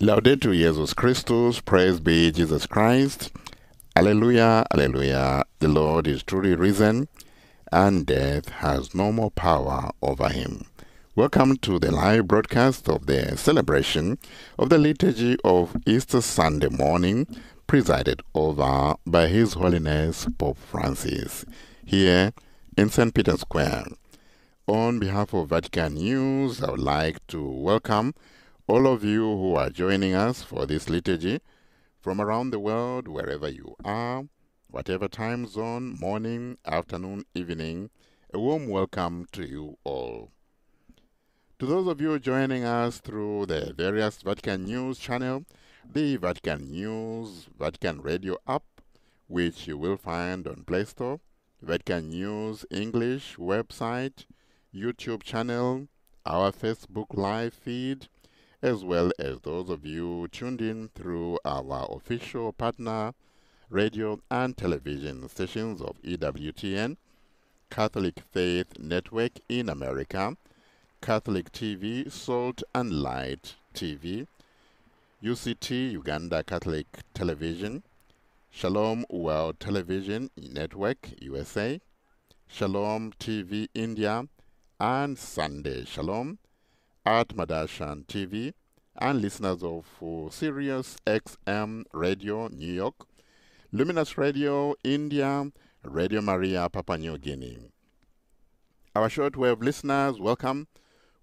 Laudetur Jesus Christus, praise be Jesus Christ. Alleluia, alleluia. The Lord is truly risen, and death has no more power over him. Welcome to the live broadcast of the celebration of the liturgy of Easter Sunday morning, presided over by His Holiness Pope Francis, here in St. Peter's Square. On behalf of Vatican News, I would like to welcome all of you who are joining us for this liturgy from around the world, wherever you are, whatever time zone, morning, afternoon, evening, a warm welcome to you all. To those of you joining us through the various Vatican News channel, the Vatican News, Vatican Radio app, which you will find on Play Store, Vatican News English website, YouTube channel, our Facebook live feed, as well as those of you tuned in through our official partner radio and television stations of EWTN, Catholic Faith Network in America, Catholic TV, Salt and Light TV, UCT Uganda Catholic Television, Shalom World Television Network USA, Shalom TV India, and Sunday Shalom at Madashan TV and listeners of uh, Sirius XM Radio New York, Luminous Radio India, Radio Maria Papua New Guinea. Our shortwave listeners, welcome.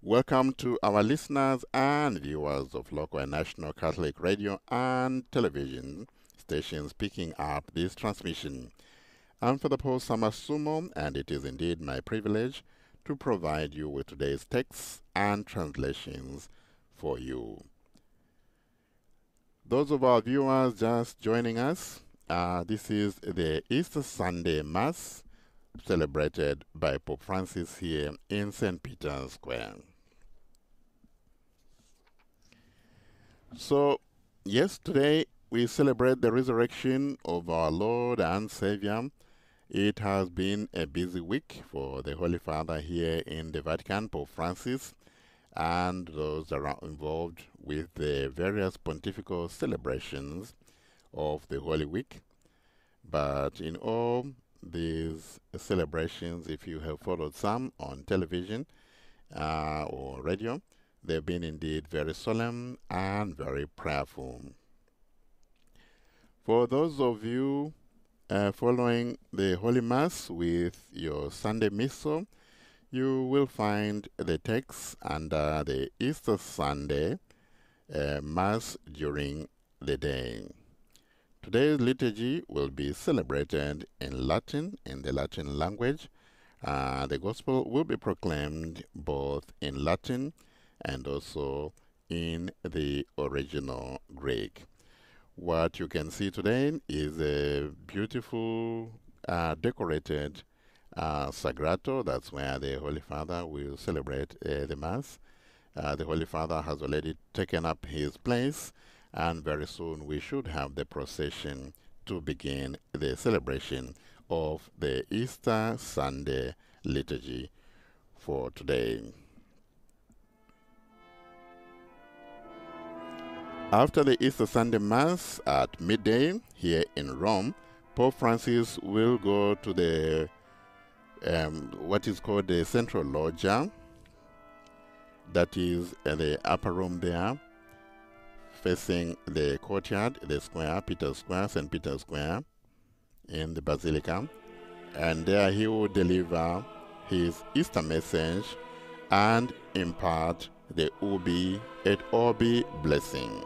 Welcome to our listeners and viewers of local and national Catholic radio and television stations picking up this transmission. I'm Father Paul Samasumo, and it is indeed my privilege to provide you with today's texts and translations for you. Those of our viewers just joining us, uh, this is the Easter Sunday Mass celebrated by Pope Francis here in St. Peter's Square. So, yes, today we celebrate the resurrection of our Lord and Savior. It has been a busy week for the Holy Father here in the Vatican, Pope Francis, and those around involved with the various pontifical celebrations of the Holy Week. But in all these celebrations, if you have followed some on television uh, or radio, they've been indeed very solemn and very prayerful. For those of you uh, following the Holy Mass with your Sunday Missal, you will find the text under the Easter Sunday uh, Mass during the day. Today's liturgy will be celebrated in Latin, in the Latin language. Uh, the Gospel will be proclaimed both in Latin and also in the original Greek. What you can see today is a beautiful uh, decorated uh, Sagrato. That's where the Holy Father will celebrate uh, the Mass. Uh, the Holy Father has already taken up his place, and very soon we should have the procession to begin the celebration of the Easter Sunday liturgy for today. After the Easter Sunday Mass at midday here in Rome, Pope Francis will go to the um, what is called the Central Loggia, that is uh, the upper room there, facing the courtyard, the square, Peter Square, St. Peter's Square, in the Basilica. And there he will deliver his Easter message and impart the Urbi et Orbi blessing.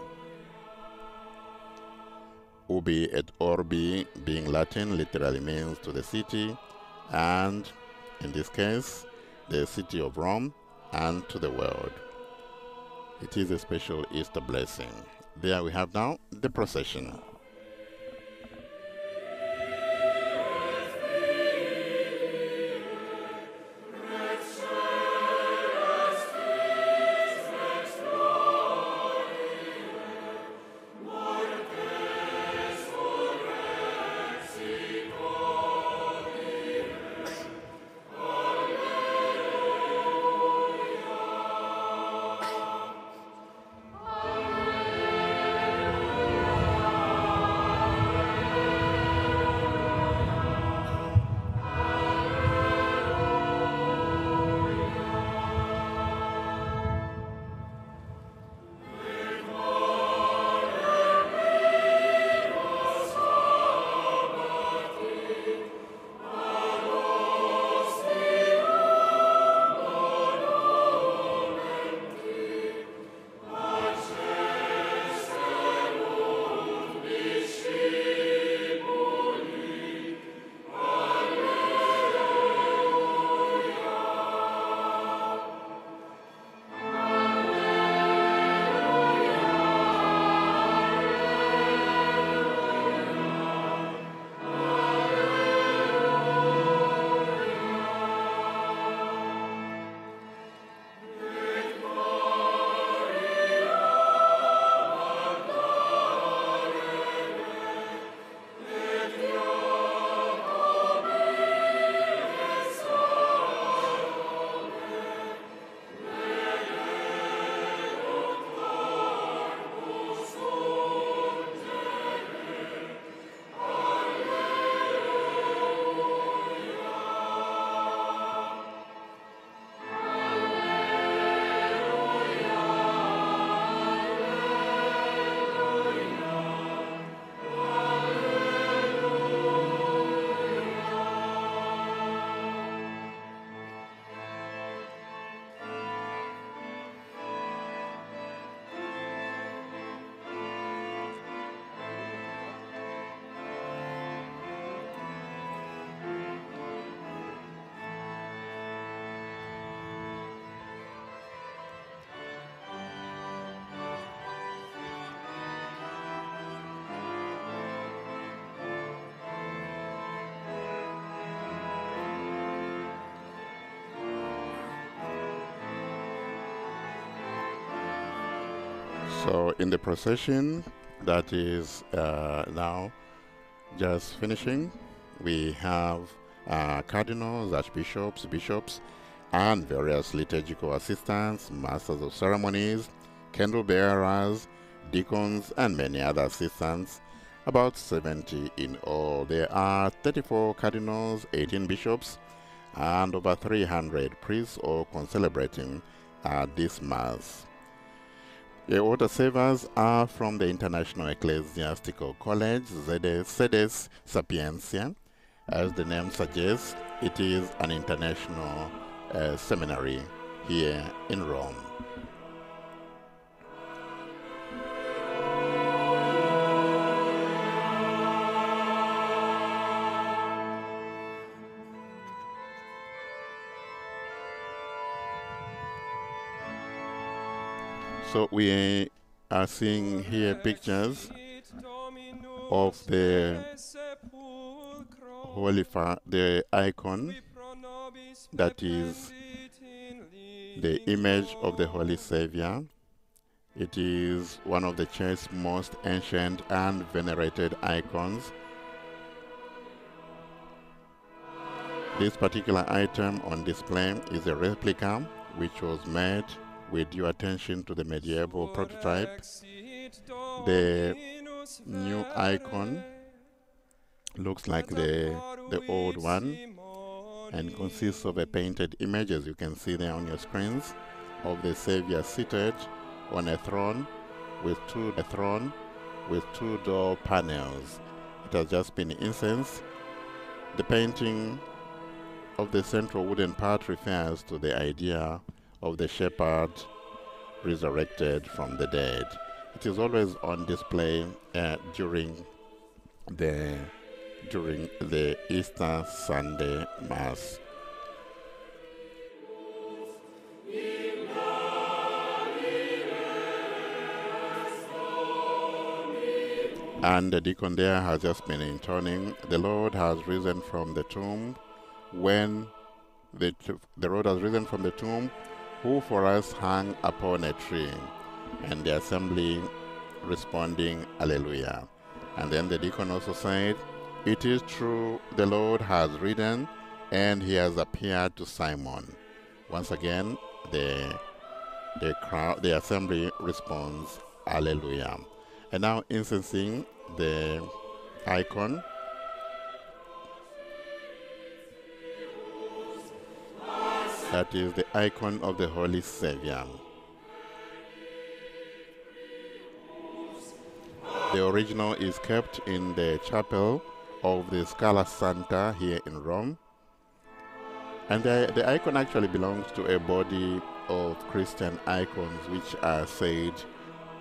Urbi et Orbi, being Latin, literally means to the city, and in this case, the city of Rome, and to the world. It is a special Easter blessing. There we have now the procession. So, in the procession that is uh, now just finishing, we have uh, cardinals, archbishops, bishops, and various liturgical assistants, masters of ceremonies, candle bearers, deacons, and many other assistants. About 70 in all. There are 34 cardinals, 18 bishops, and over 300 priests all concelebrating at this Mass. The altar servers are from the International Ecclesiastical College, Sedes Sapientiae. As the name suggests, it is an international uh, seminary here in Rome. So we are seeing here pictures of the Holy the icon that is the image of the Holy Savior. It is one of the church's most ancient and venerated icons. This particular item on display is a replica which was made with due attention to the medieval prototype. The new icon looks like the, the old one and consists of a painted image, as you can see there on your screens, of the Savior seated on a throne with two a throne with two door panels. It has just been incensed. The painting of the central wooden part refers to the idea of the shepherd resurrected from the dead. It is always on display uh, during the during the Easter Sunday Mass. And the deacon there has just been intoning, The Lord has risen from the tomb. When the, the Lord has risen from the tomb, who for us hung upon a tree? And the assembly responding, Alleluia. And then the deacon also said, It is true, the Lord has risen, and he has appeared to Simon. Once again, the the crowd, the assembly responds, Alleluia. And now incensing the icon that is the icon of the Holy Savior. The original is kept in the chapel of the Scala Santa here in Rome. And the, the icon actually belongs to a body of Christian icons which are said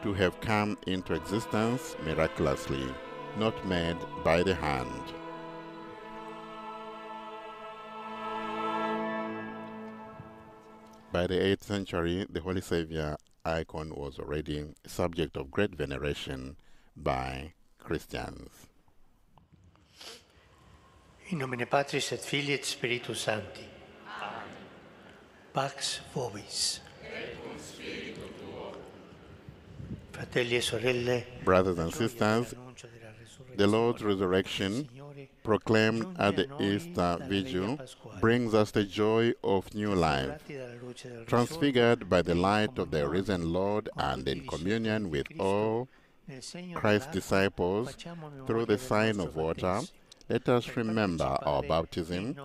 to have come into existence miraculously, not made by the hand. By the 8th century, the Holy Savior icon was already a subject of great veneration by Christians. In nomine Patris et Filii et Spiritus Sancti. Pax vobis. Fratelli e sorelle, Brothers and sisters, the Lord's resurrection, proclaimed at the Easter Vigil, brings us the joy of new life. Transfigured by the light of the risen Lord and in communion with all Christ's disciples through the sign of water, let us remember our baptism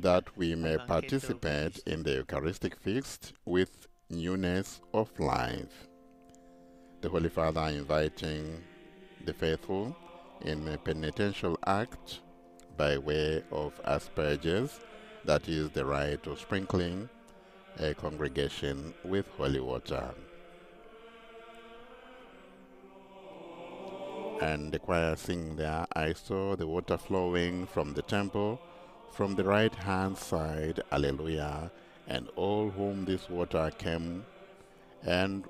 that we may participate in the Eucharistic feast with newness of life. The Holy Father inviting the faithful in a penitential act by way of asperges, that is the rite of sprinkling a congregation with holy water. And the choir sing there, I saw the water flowing from the temple, from the right hand side, Alleluia, and all whom this water came, and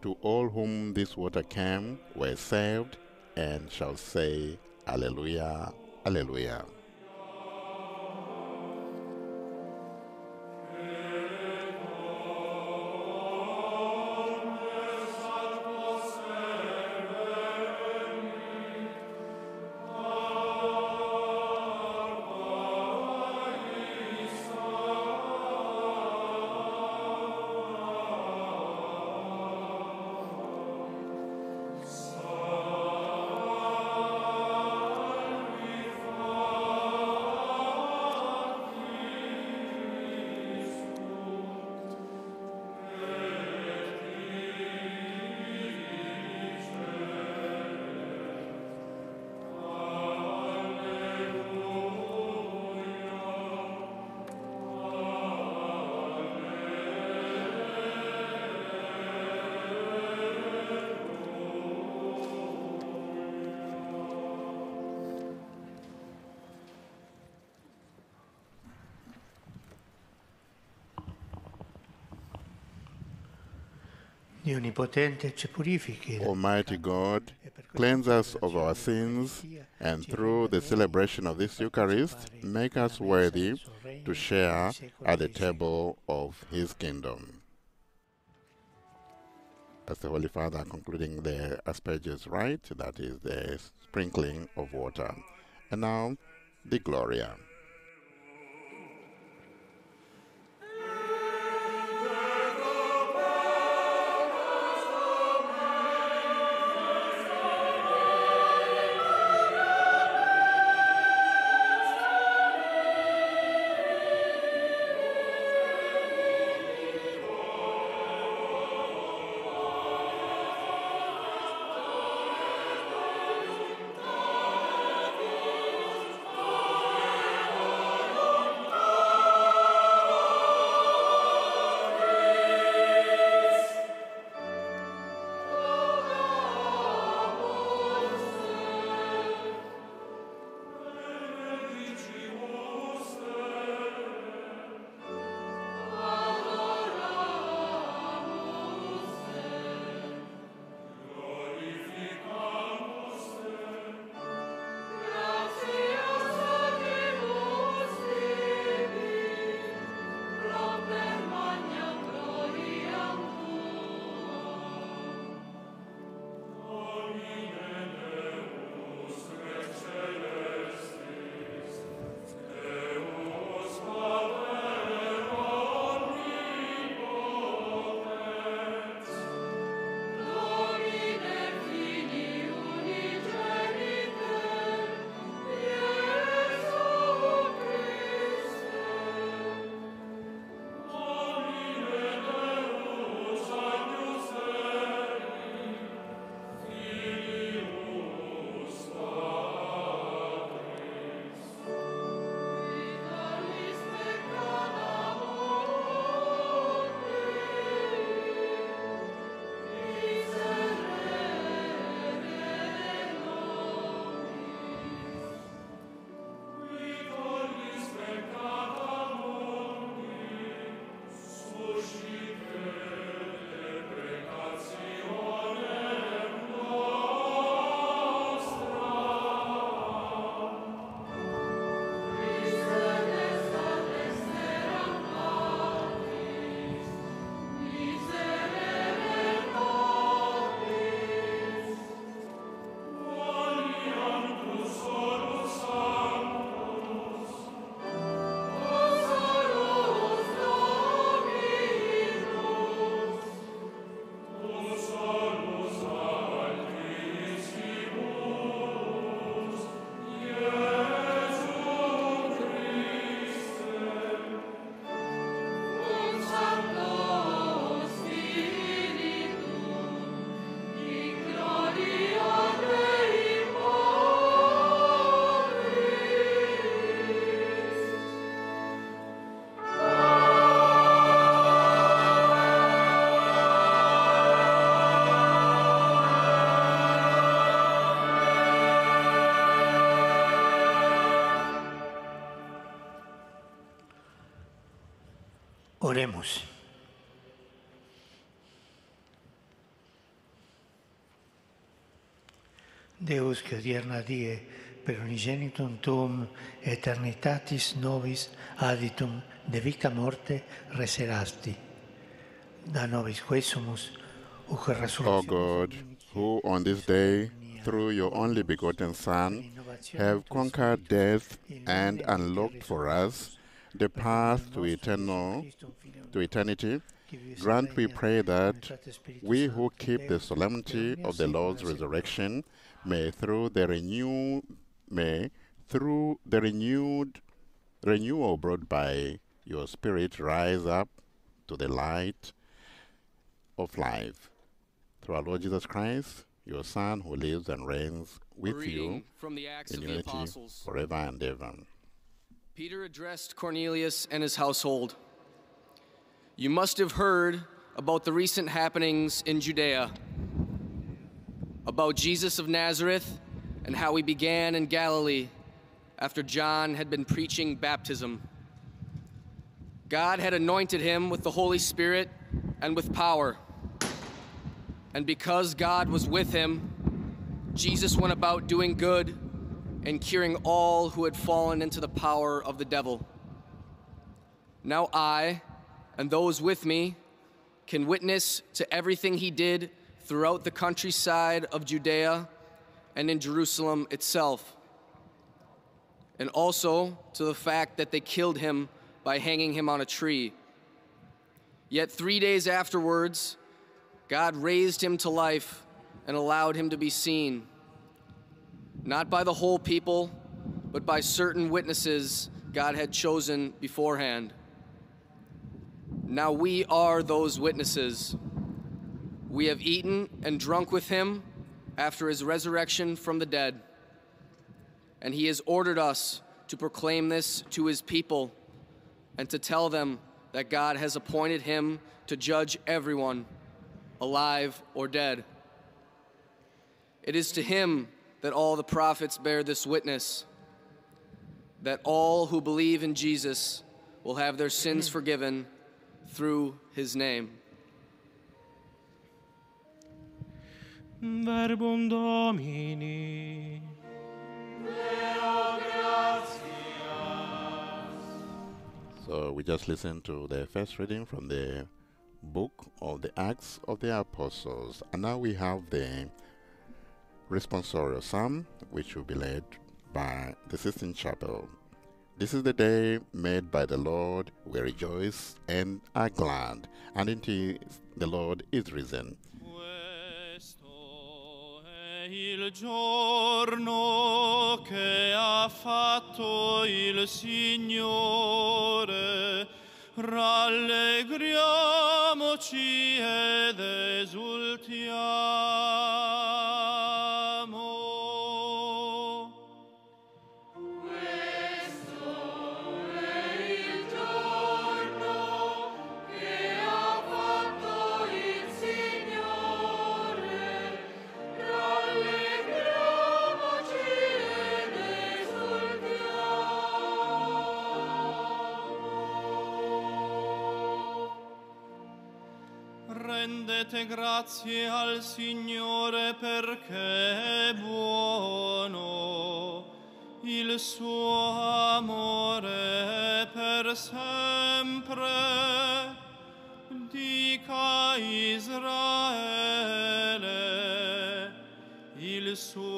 to all whom this water came were saved, and shall say, Alleluia, Alleluia. Almighty God, cleanse us of our sins, and through the celebration of this Eucharist, make us worthy to share at the table of His kingdom. As the Holy Father concluding the asperges rite, that is the sprinkling of water. And now, the Gloria. Oremos. Deus que odierna die per unigenitum tuum eternitatis nobis aditum de vita morte reserasti. Da nobis quesumus, O God, who on this day, through your only begotten Son, have conquered death and unlocked for us the path to eternal to eternity, grant we pray that we who keep the solemnity of the Lord's resurrection may through the renew may through the renewed renewal brought by your spirit rise up to the light of life. Through our Lord Jesus Christ, your Son who lives and reigns with reading you from the Acts in of the unity forever and ever. Peter addressed Cornelius and his household. You must have heard about the recent happenings in Judea, about Jesus of Nazareth and how he began in Galilee after John had been preaching baptism. God had anointed him with the Holy Spirit and with power. And because God was with him, Jesus went about doing good and curing all who had fallen into the power of the devil. Now I and those with me can witness to everything he did throughout the countryside of Judea and in Jerusalem itself, and also to the fact that they killed him by hanging him on a tree. Yet three days afterwards, God raised him to life and allowed him to be seen, not by the whole people, but by certain witnesses God had chosen beforehand. Now we are those witnesses. We have eaten and drunk with him after his resurrection from the dead. And he has ordered us to proclaim this to his people and to tell them that God has appointed him to judge everyone, alive or dead. It is to him that all the prophets bear this witness that all who believe in Jesus will have their sins forgiven through his name. Verbum Domini. So we just listened to the first reading from the book of the Acts of the Apostles. And now we have the responsorial psalm, which will be led by the Sistine Chapel. This is the day made by the Lord. We rejoice and are glad, and indeed the Lord is risen. Il giorno che ha fatto il Signore. Rallegriamoci ed esultiamo. Rendete grazie al Signore perché è buono, il suo amore è per sempre. Dica Israele, il suo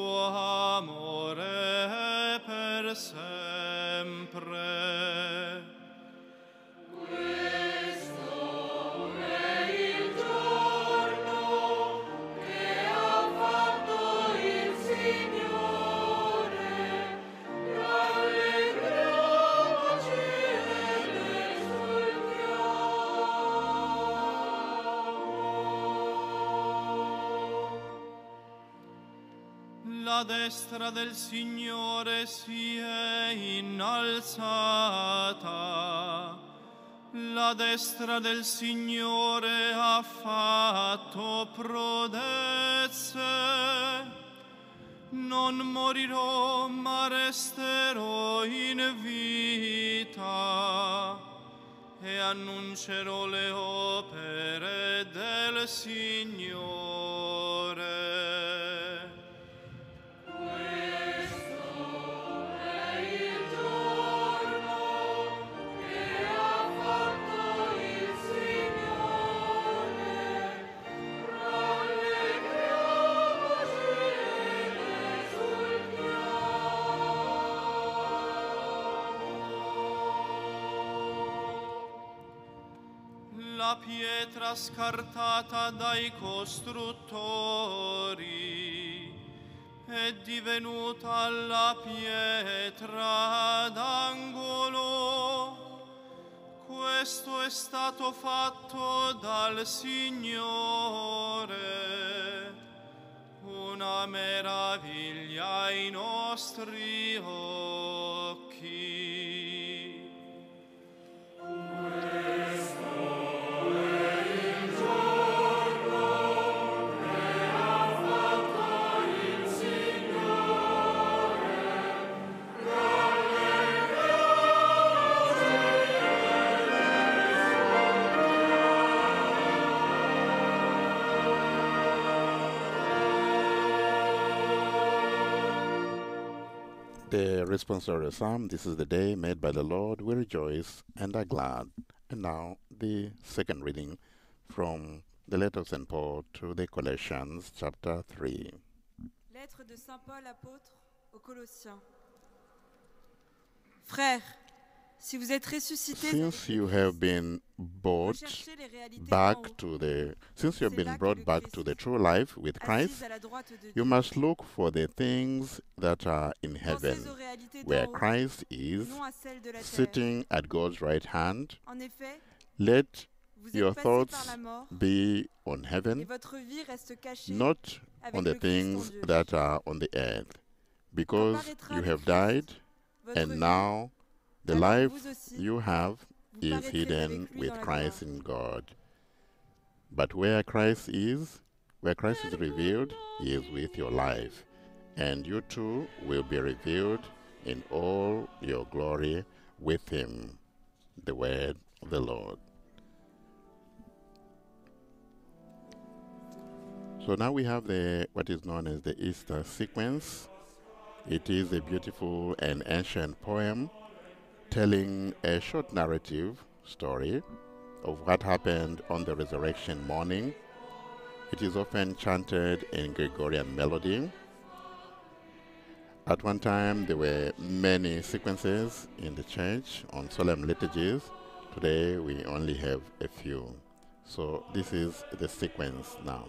destra del Signore si è innalzata. La destra del Signore ha fatto prodezze. Non morirò, ma resterò in vita e annuncerò le opere del Signore. Scartata dai costruttori è divenuta la pietra d'angolo. Questo è stato fatto dal Signore, una meraviglia ai nostri occhi. The responsorial psalm, this is the day made by the Lord, we rejoice and are glad. And now the second reading from the letter of St. Paul to the Colossians, chapter 3. Lettre de Saint Paul apôtre aux Colossiens. Frères, si vous êtes ressuscités Since you have been brought recherchez les réalités d'en back to the since you have been brought back to the true life with Christ, à la droite de you must look for the things that are in heaven, Pensez aux réalités where Christ is non à celles de la terre. sitting at God's right hand. Let your thoughts be on heaven, votre vie reste cachée not on the things that are on the earth, because you have died, and now the life you have is hidden with Christ in God. But where Christ is, where Christ is revealed, he is with your life. And you too will be revealed in all your glory with him. The word of the Lord. So now we have the what is known as the Easter sequence. It is a beautiful and ancient poem telling a short narrative story of what happened on the resurrection morning. It is often chanted in Gregorian melody. At one time, there were many sequences in the church on solemn liturgies. Today, we only have a few. So, this is the sequence now.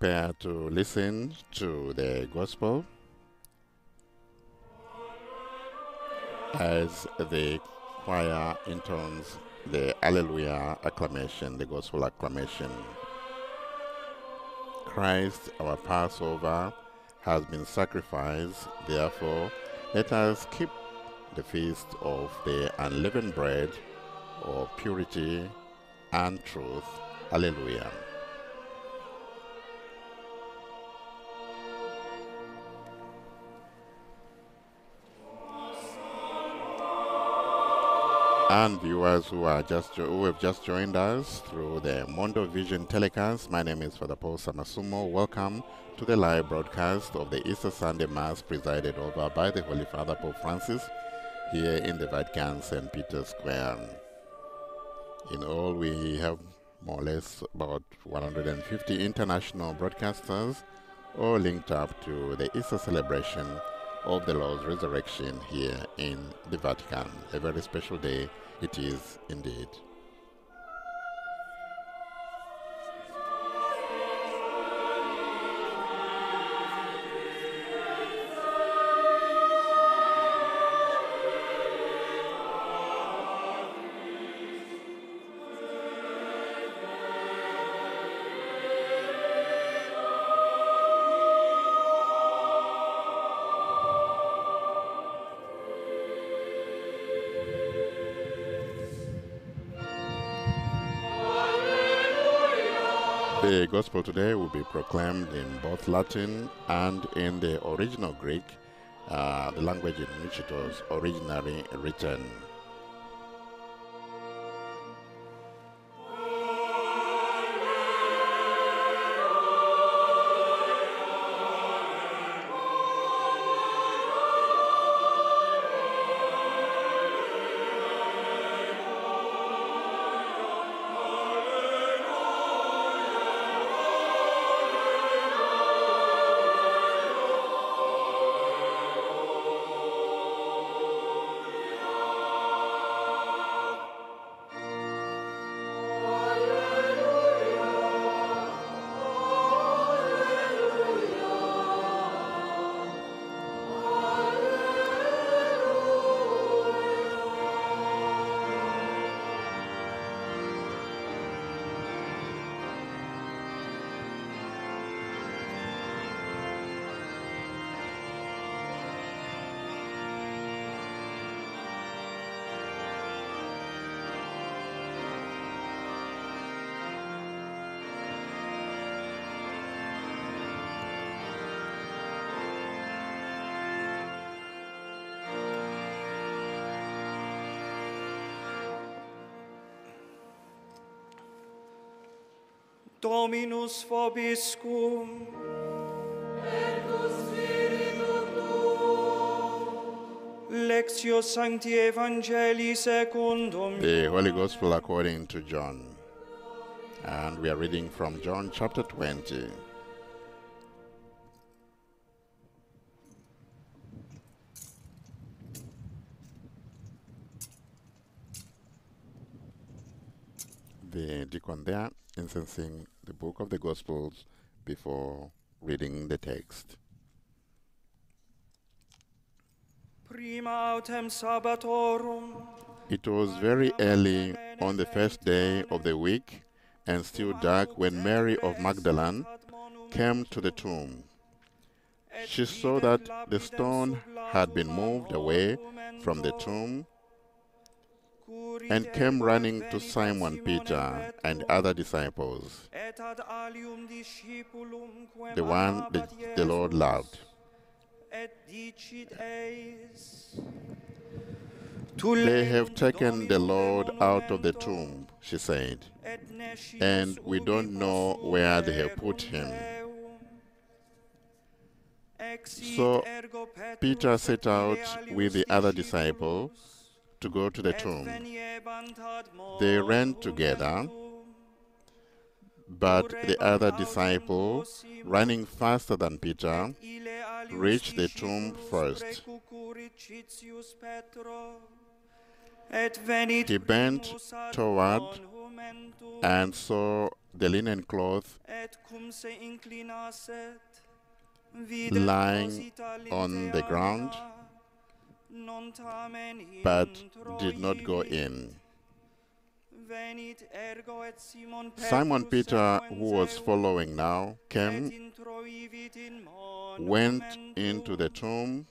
Prepare to listen to the gospel as the choir intones the Alleluia acclamation, the gospel acclamation. Christ, our Passover, has been sacrificed. Therefore, let us keep the feast of the unleavened bread of purity and truth. Alleluia. And viewers who are just who have just joined us through the Mondovision telecast, my name is Father Paul Samasumo. Welcome to the live broadcast of the Easter Sunday Mass presided over by the Holy Father Pope Francis here in the Vatican St. Peter's Square. In all, we have more or less about 150 international broadcasters all linked up to the Easter celebration of the Lord's resurrection here in the Vatican. A very special day it is indeed. The gospel today will be proclaimed in both Latin and in the original Greek, uh, the language in which it was originally written. Dominus vobiscum. Lectio Sancti Evangelii secundum The Holy Gospel according to John. And we are reading from John chapter 20. The deacon there incensing the book of the Gospels before reading the text. prima autem sabbatorum It was very early on the first day of the week and still dark when Mary of Magdalene came to the tomb. She saw that the stone had been moved away from the tomb and came running to Simon Peter and other disciples, et ad alium disciplum quem the one the, amabat the Lord loved. et dicit eis They have taken the Lord out of the tomb, she said, and we don't know where they have put him. So Peter set out with the other disciple to go to the tomb. They ran together. But the other disciple, running faster than Peter, reached the tomb first. He bent toward and saw the linen cloth lying on the ground, but did not go in. Simon Peter, who was following now, came, went into the tomb,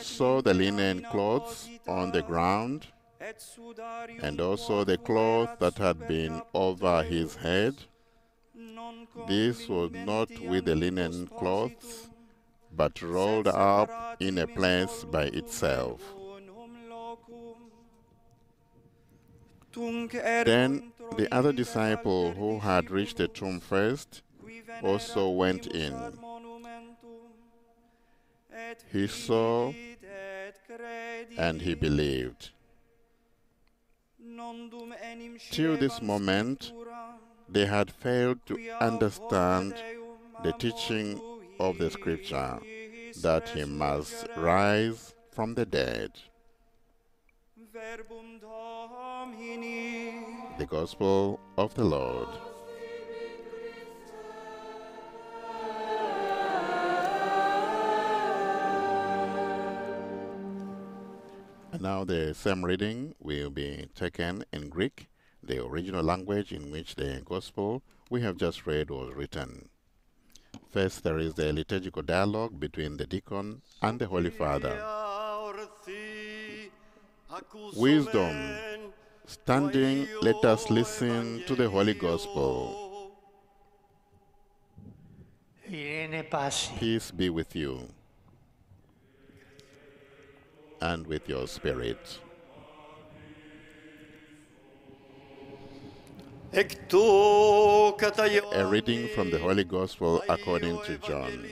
saw the linen cloths on the ground, and also the cloth that had been over his head. This was not with the linen cloths, but rolled up in a place by itself. Then the other disciple who had reached the tomb first also went in. He saw and he believed. Till this moment, they had failed to understand the teaching of the scripture that he must rise from the dead. The Gospel of the Lord. And now the same reading will be taken in Greek, the original language in which the Gospel we have just read was written. First, there is the liturgical dialogue between the deacon and the Holy Father wisdom. Standing, let us listen to the Holy Gospel. Peace be with you and with your spirit. A reading from the Holy Gospel according to John.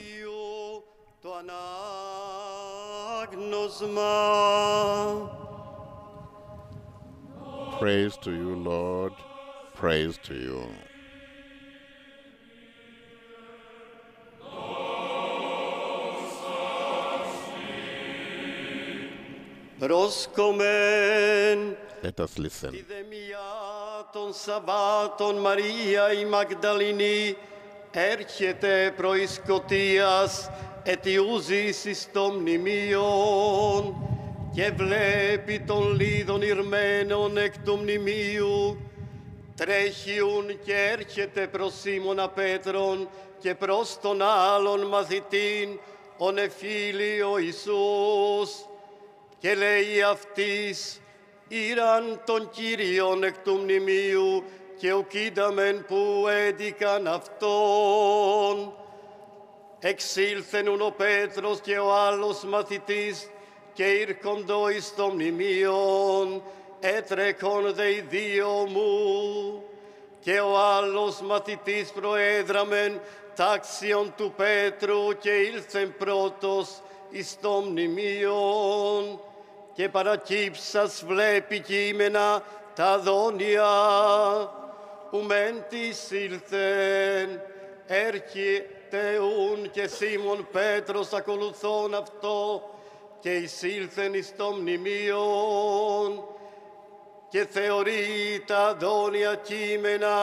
Ευαγγελίου, το ανάγνωσμα. Praise to you, Lord. Praise to you. Προσκομεν Let us listen. τη δεμιά των Σαββάτων Μαρία η Μαγδαληνή έρχεται προης σκοτίας αιτιούζης εις το μνημείον Και βλέπει των λίδων ηρμένων εκ του μνημείου τρέχιουν και έρχεται προς Σίμωνα Πέτρον και προς τον άλλον μαθητήν ον εφήλιο Ιησούς και λέει αυτής ήραν των Κύριων εκ του μνημείου και ουκίδαμεν που έδικαν αυτόν. Εξήλθεν ο Πέτρος και ο άλλος μαθητής και ήρκοντο εις το μνημείον έτρεχον δε οι δύο μου. Και ο άλλος μαθητής προέδραμεν τάξιον του Πέτρου και ήλθεν πρώτος εις το μνημείον και παρακύψας βλέπει κείμενα τα δόνια που μεν της ήλθεν. Έρχεται ούν και Σίμων Πέτρος ακολουθών αυτό και εισήλθεν εις το μνημείον και θεωρεί τα δόνια κείμενα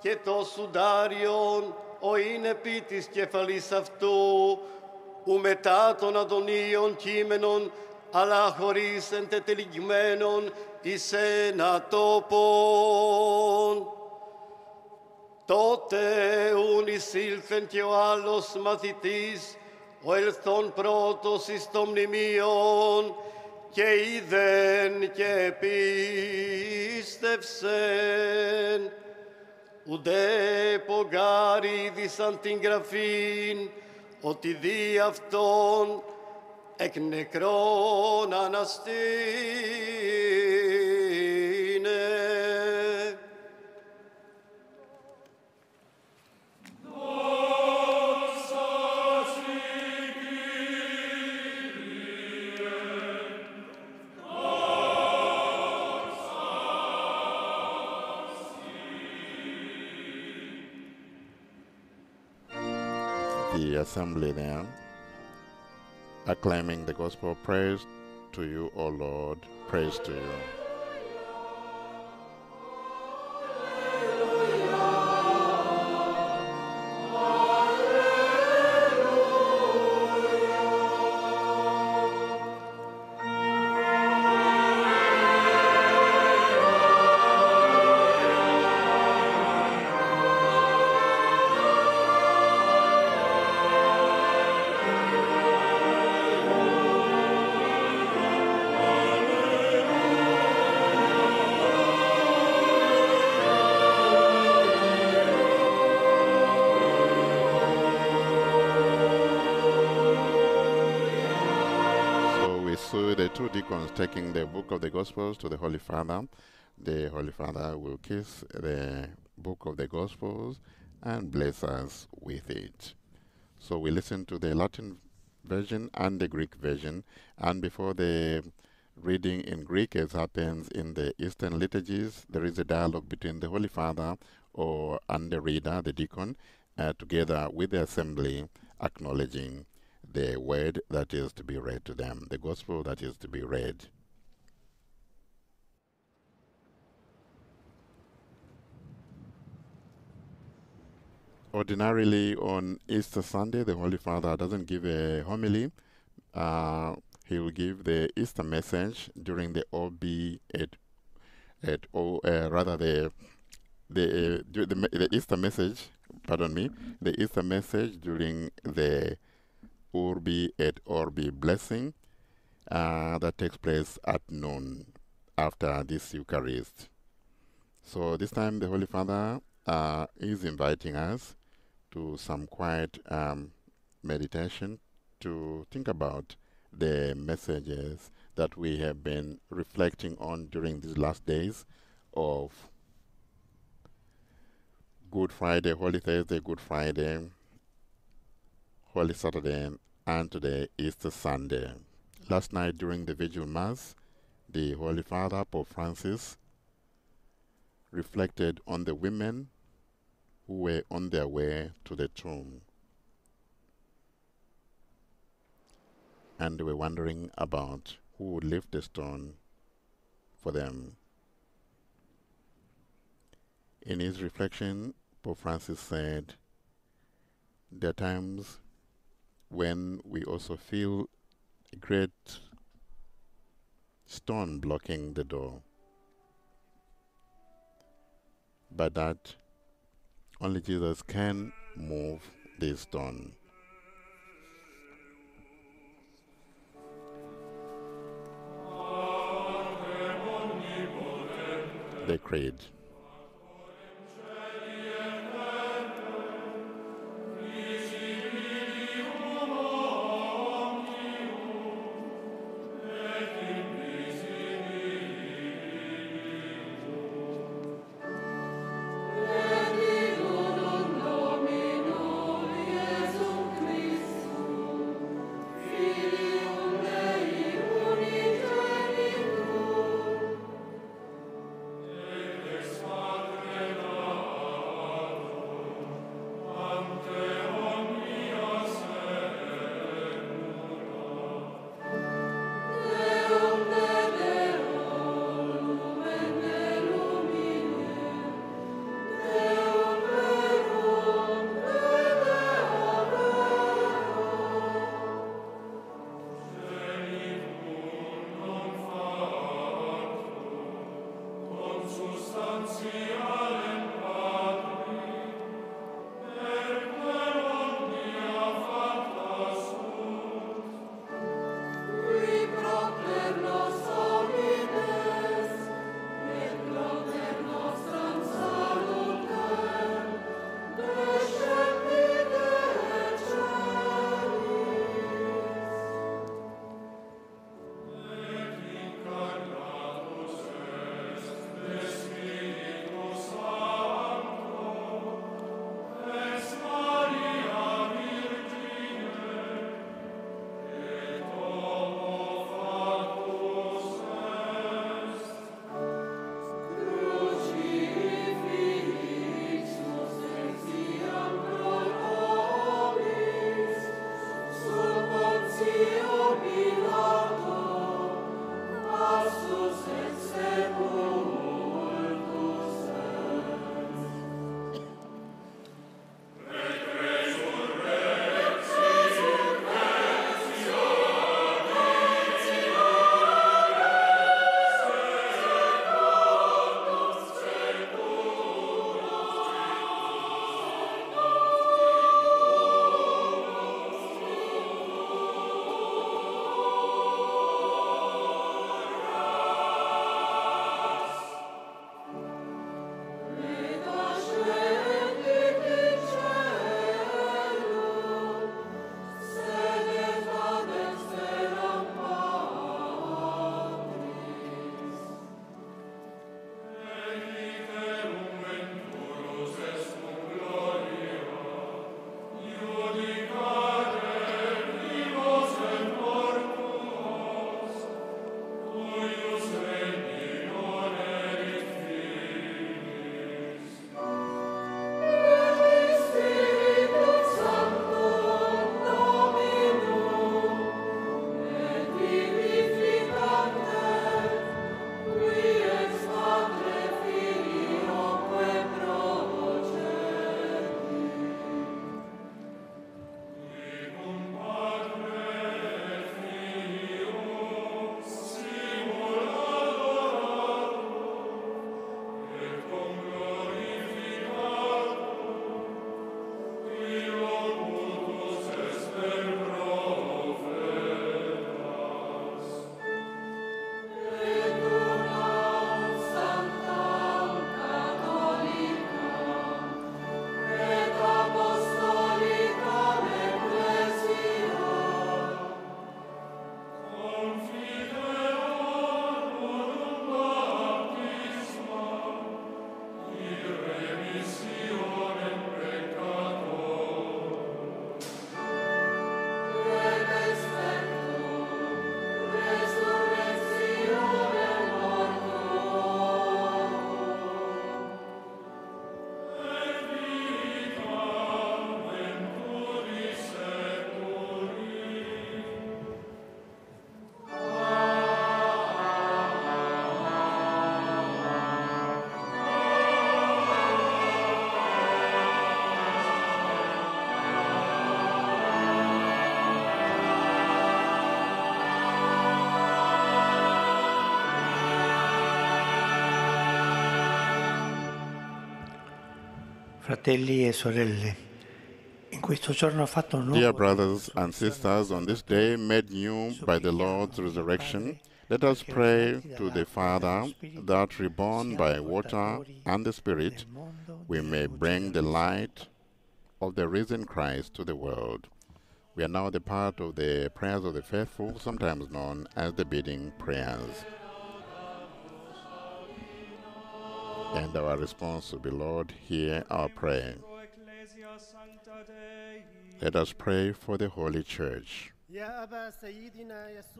και το σουντάριον ο είναι επί της κεφαλής αυτού ου μετά των αδονίων κείμενων αλλά χωρίς εντετελιγμένων εις ένα τόπον. Τότε ούν εισήλθεν και ο άλλος μαθητής, ο ελθόν πρώτος εις το μνημείον, και είδεν και πίστευσεν. Ουδέ πογάρι δισαν την γραφήν, ότι δι' αυτόν εκ νεκρών αναστήνε. Assembly there acclaiming the gospel. Praise to you, O Lord. Praise to you. Taking the book of the Gospels to the Holy Father. The Holy Father will kiss the book of the Gospels and bless us with it. So we listen to the Latin version and the Greek version, and before the reading in Greek, as happens in the Eastern liturgies, there is a dialogue between the Holy Father or and the reader, the deacon, uh, together with the assembly, acknowledging the word that is to be read to them, the gospel that is to be read. Ordinarily, on Easter Sunday, the Holy Father doesn't give a homily. Uh, he will give the Easter message during the OB at, at o, uh, rather the the, uh, the the Easter message. Pardon me, the Easter message during the Urbi et Orbi blessing uh, that takes place at noon after this Eucharist. So this time the Holy Father uh, is inviting us to some quiet um, meditation to think about the messages that we have been reflecting on during these last days of Good Friday, Holy Thursday, Good Friday, Holy Saturday, and today Easter Sunday. Last night during the Vigil Mass, the Holy Father, Pope Francis, reflected on the women who were on their way to the tomb. And they were wondering about who would lift the stone for them. In his reflection, Pope Francis said, There are times when we also feel a great stone blocking the door. But that only Jesus can move this stone. The Creed. Dear brothers and sisters, on this day made new by the Lord's resurrection, let us pray to the Father that, reborn by water and the Spirit, we may bring the light of the risen Christ to the world. We are now the part of the prayers of the faithful, sometimes known as the bidding prayers. and our response will be, Lord, hear our prayer. Let us pray for the Holy Church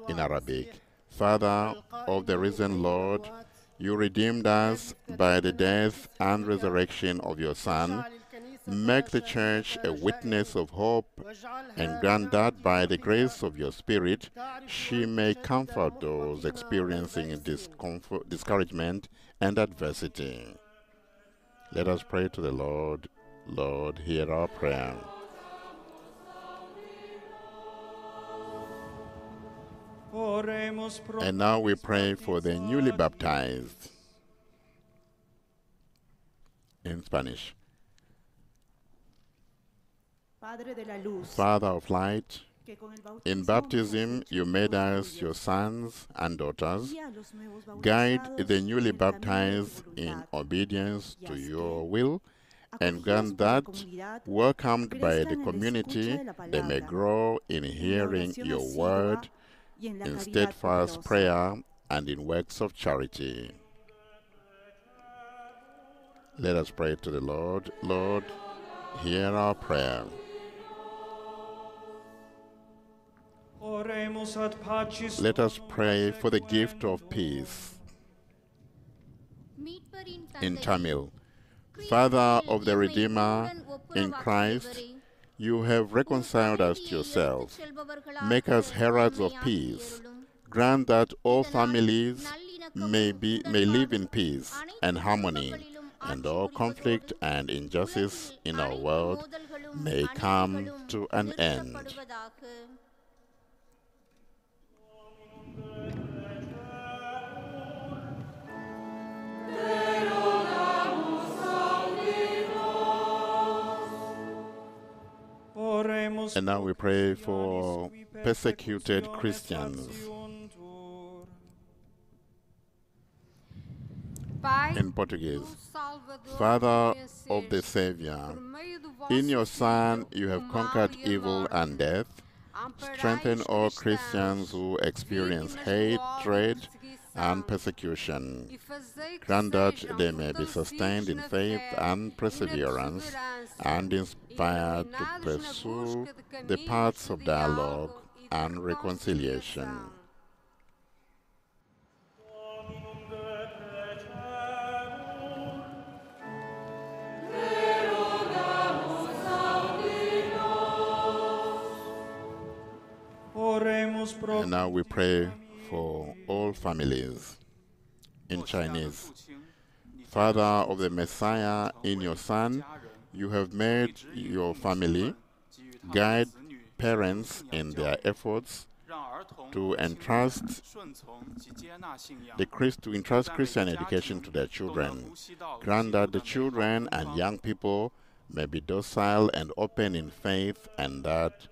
in Arabic. Father of the risen Lord, you redeemed us by the death and resurrection of your Son. Make the church a witness of hope and grant that by the grace of your Spirit she may comfort those experiencing discomfort, discouragement and adversity. Let us pray to the Lord. Lord, hear our prayer. And now we pray for the newly baptized. In Spanish. Padre de luz, Father of light, que con el bautismo in baptism you made us your sons and daughters. Guía a los nuevos Guide the newly en el camino de tu baptized in obedience to your will, and grant that, welcomed by the community, escucha de la they may grow in hearing your word, y en la in steadfast prayer, and in works of charity. Let us pray to the Lord. Lord, hear our prayer. Let us pray for the gift of peace. In Tamil, Father of the Redeemer in Christ, you have reconciled us to yourself. Make us heralds of peace. Grant that all families may, be, may live in peace and harmony, and all conflict and injustice in our world may come to an end. And now we pray for persecuted Christians. In Portuguese, Father of the Savior, por meio do vosso in your Son you have conquered a evil and death. Strengthen all Christians who experience vítimas do hatred ódio, perseguição, and persecution. fazei que Grant that they may be sustained in faith and perseverance and inspired to pursue the paths of dialogue diálogo de and reconciliation. reconciliação. Oremus pro And now we pray for all families. In Chinese, Father of the Messiah, in your Son, you have made your family guide parents in their efforts to entrust the Christ to entrust Christian education to their children. Grant that the children and young people may be docile and open in faith, and that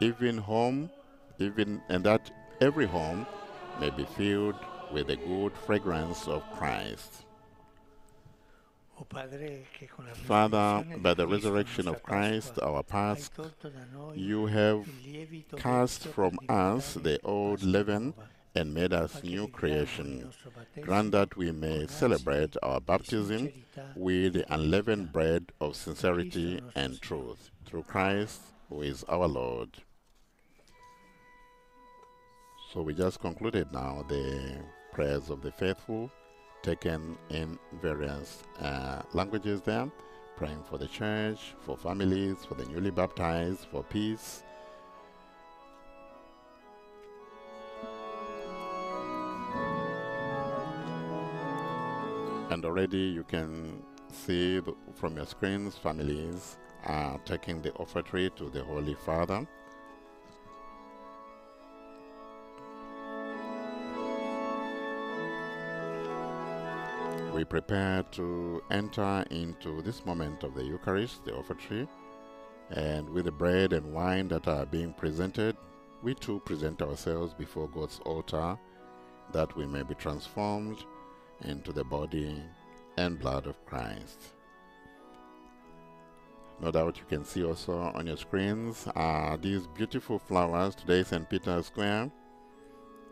even home, even and that every home may be filled with the good fragrance of Christ. Oh Padre, que con la Father, by the resurrection of Christ, our past, tolto da noi you have cast from us the old leaven and made us new creation. Grant that we may celebrate our baptism with the unleavened bread of sincerity and truth through Christ, who is our Lord. So we just concluded now the prayers of the faithful, taken in various uh, languages there, praying for the church, for families, for the newly baptized, for peace. And already you can see the, from your screens, families are taking the offertory to the Holy Father. We prepare to enter into this moment of the Eucharist, the offertory, and with the bread and wine that are being presented, we too present ourselves before God's altar that we may be transformed into the body and blood of Christ. No doubt you can see also on your screens are these beautiful flowers. Today, St. Peter's Square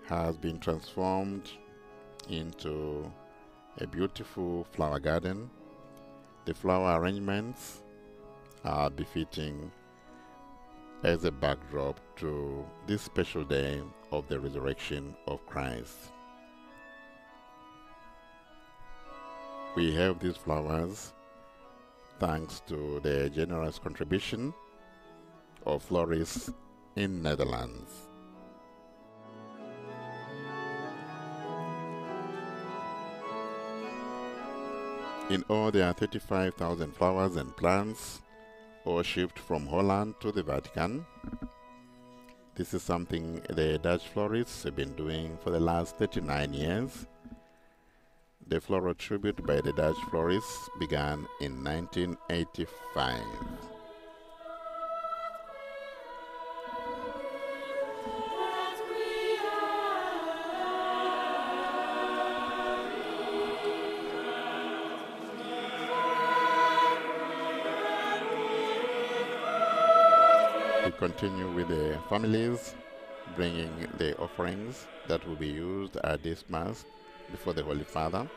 has been transformed into a beautiful flower garden. The flower arrangements are befitting as a backdrop to this special day of the resurrection of Christ. We have these flowers thanks to the generous contribution of florists in Netherlands. In all, there are 35,000 flowers and plants, all shipped from Holland to the Vatican. This is something the Dutch florists have been doing for the last 39 years. The floral tribute by the Dutch florists began in 1985. Continue with the families bringing the offerings that will be used at this Mass before the Holy Father.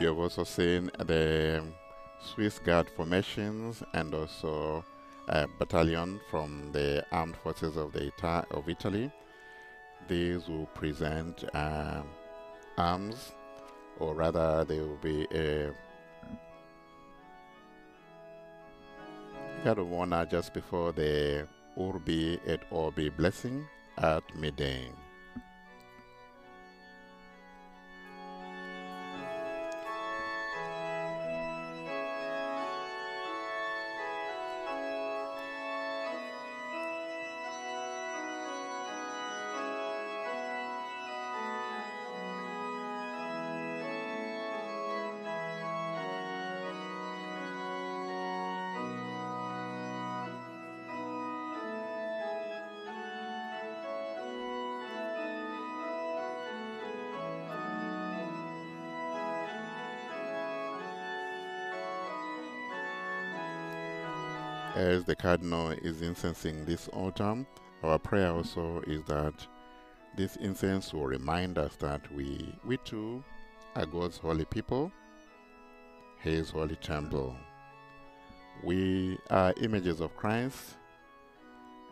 You have also seen the Swiss Guard formations and also a battalion from the armed forces of the Ita- of Italy. These will present um, arms, or rather, they will be a guard of honor just before the Urbi et Orbi blessing at midday. The Cardinal is incensing this altar, our prayer also is that this incense will remind us that we, we too are God's holy people, His holy temple. We are images of Christ,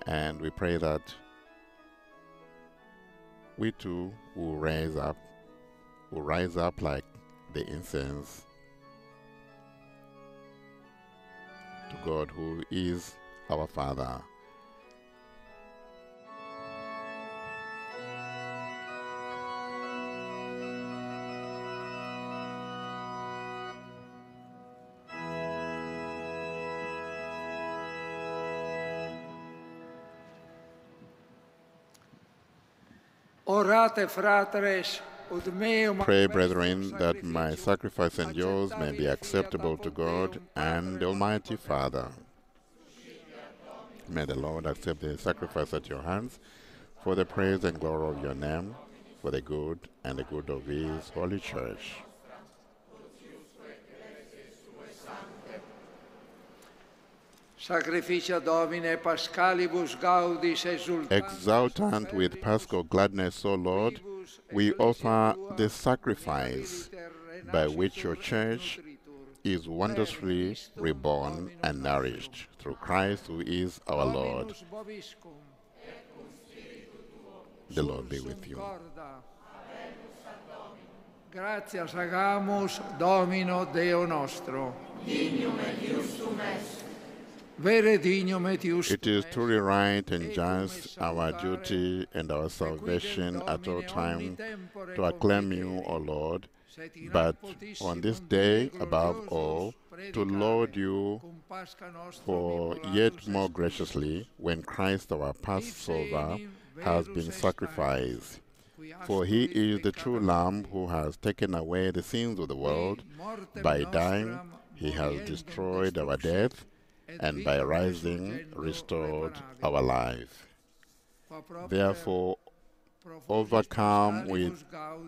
and we pray that we too will rise up, will rise up like the incense God who is our Father. Orate, fratres, Pray, brethren, that my sacrifice and yours may be acceptable to God and the Almighty Father. May the Lord accept the sacrifice at your hands for the praise and glory of your name, for the good and the good of His holy church. sacrificia Domine Paschalibus gaudis exultant Exultant with paschal gladness, O Lord, we offer the sacrifice by which your church is wondrously reborn and nourished through Christ who is our Lord. The Lord be with you. Gratias agamus Domino Deo nostro. Dignum et justum It is truly right and just our duty and our salvation at all times to acclaim you, O Lord, but on this day, above all, to laud you for yet more graciously when Christ our Passover has been sacrificed. For he is the true Lamb who has taken away the sins of the world. By dying, he has destroyed our death, and by rising, restored our life. Therefore, overcome with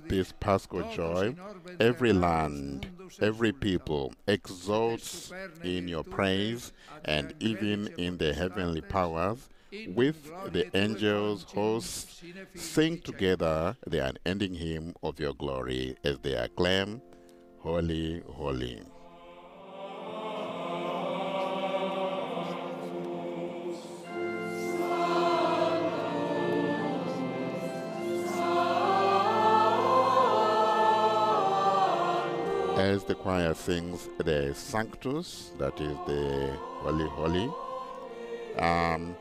this paschal joy, every land, every people exalts in your praise, and even in the heavenly powers, with the angels' hosts, sing together the unending hymn of your glory as they acclaim, Holy, Holy. As the choir sings the Sanctus, that is the Holy Holy, um,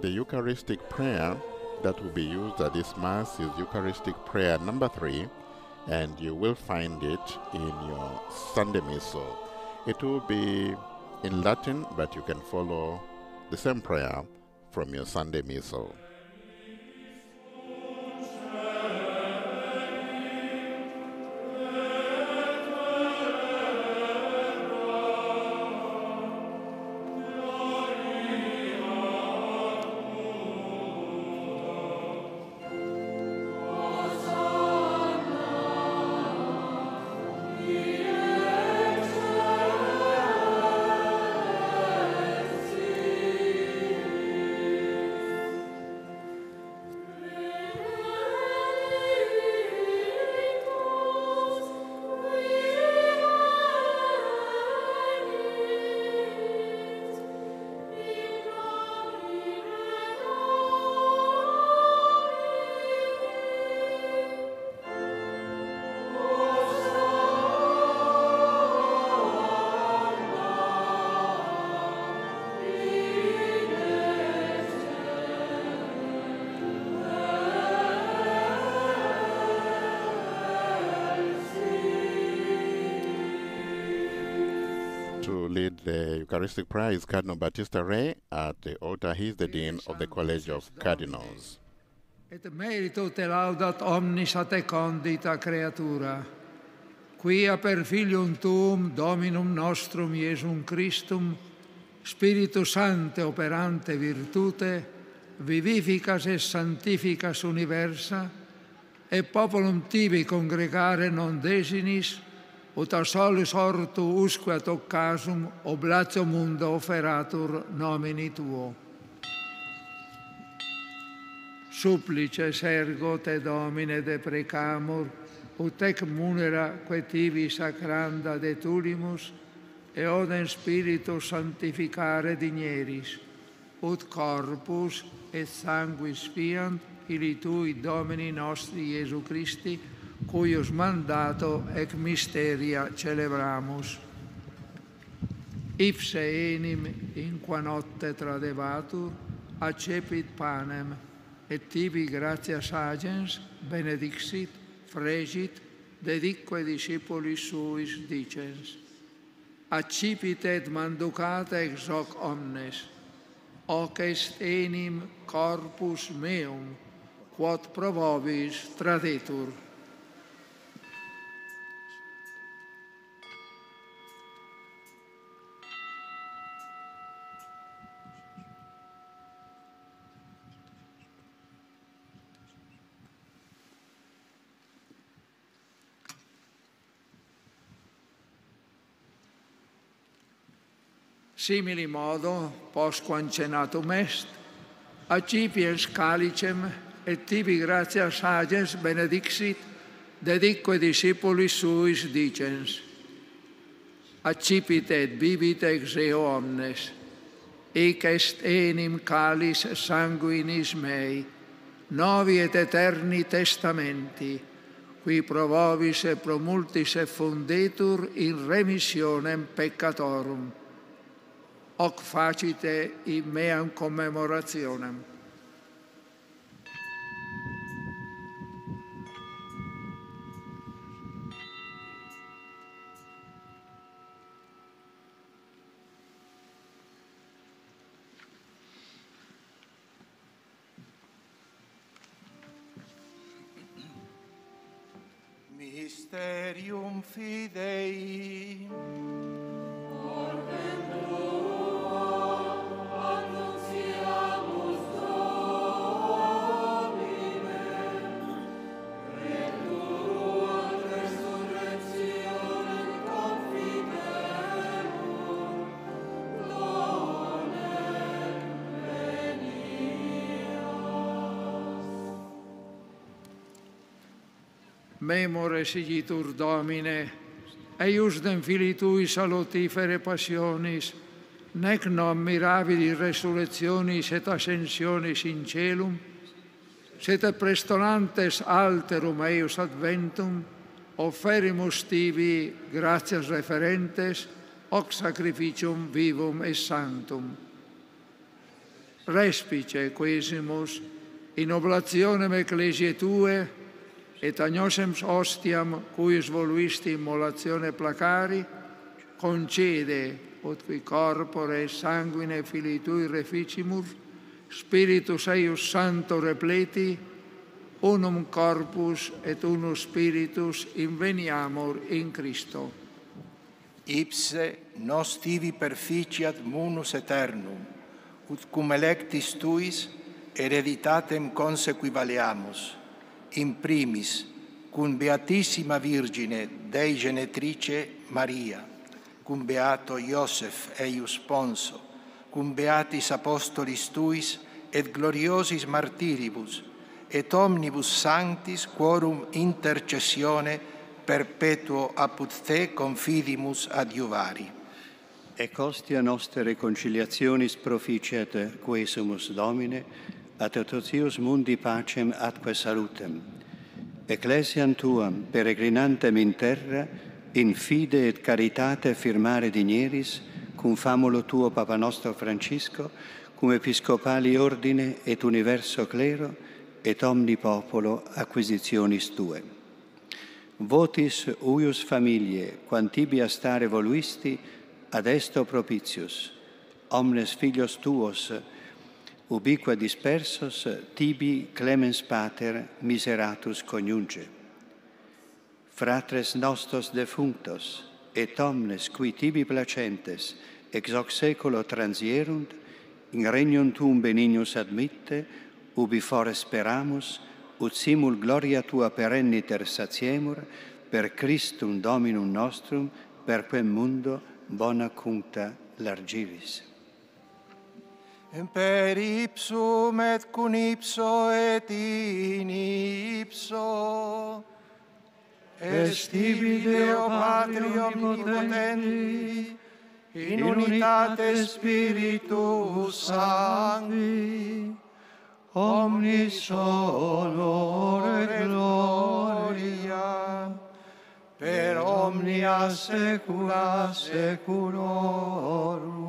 the Eucharistic prayer that will be used at this Mass is Eucharistic prayer number three, and you will find it in your Sunday Missal. It will be in Latin, but you can follow the same prayer from your Sunday Missal. Eucharistic prayer Cardinal Battista Re at the altar. He is the Dean of the College of Cardinals. et merito te laudat omnis a te condita creatura. Quia per filium tuum Dominum nostrum Iesum Christum Spiritus Sancte operante virtute vivificas et sanctificas universa et populum tibi congregare non desinis ut a solis hortu usque ad occasum oblatio mundo offeratur nomini Tuo. Supplices ergo Te Domine deprecamur, ut ec munera quetivi sacranda de tulimus, e odem Spiritus sanctificare digneris, ut corpus et sanguis fiant, ili Tui Domini nostri Iesu Christi, cuius mandato ec misteria celebramus. Ipse enim in qua notte tradevatur, accepit panem, et tibi gratias agens benedixit, fregit, dedique discipulis suis dicens. Accipit et manducata ex hoc omnes, hoc est enim corpus meum, quod pro vobis tradetur. Simili modo, postquam cenatum est, accipiens calicem et tibi gratias agens benedixit, dedique discipulis suis dicens. Accipit et bibit ex eo omnes, ec est enim calis sanguinis mei, novi et eterni testamenti, qui pro vobis et pro multis effundetur in remissionem peccatorum. Hoc facite in meam commemorationem. Mysterium Fidei. Memores igitur Domine, eiusdem fili tui salutifere passionis, nec non mirabili resurrectionis et ascensionis in celum, sed prestonantes alterum eius adventum, offerimus tibi gratias referentes, hoc sacrificium vivum et sanctum. Respice quesimus in oblationem ecclesiae tue, et agnosem ostiam, cuius voluisti immolazione placari, concede, ut qui corpore et sanguine filii tui reficimur, spiritus eius santo repleti, unum corpus et unus spiritus inveniamur in Christo. Ipse nos tivi perficiat munus aeternum, ut cum electis tuis hereditatem consequivaleamus, in primis cum Beatissima Virgine Dei Genetrice Maria, cum Beato Iosef eius Sponso, cum Beatis Apostolis Tuis et gloriosis martiribus, et omnibus sanctis quorum intercessione perpetuo apud te confidimus adiuvari. Ec hostia nostre reconciliationis proficiat quesumus Domine, ad totius mundi pacem atque salutem. Ecclesiam tuam, peregrinantem in terra, in fide et caritate firmare digneris, cum famulo tuo Papa nostro Francisco, cum episcopali ordine et universo clero, et omni popolo acquisitionis tue. Votis uius familie, quantibia stare voluisti, ad esto propitius, omnes filios tuos, ubique dispersos, tibi clemens pater miseratus coniunge. Fratres nostros defunctos, et omnes qui tibi placentes, ex hoc seculo transierunt, in regnum tuum benignus admitte, ubi fore speramus, ut simul gloria tua perenniter satiemur, per Christum Dominum nostrum, per quem mundo bona cuncta largiris. Per ipsum et cum ipso et in ipso, est tibi Deo Patri omnipotenti, in unitate Spiritus Sancti, omnis honor et gloria, per omnia saecula saeculorum.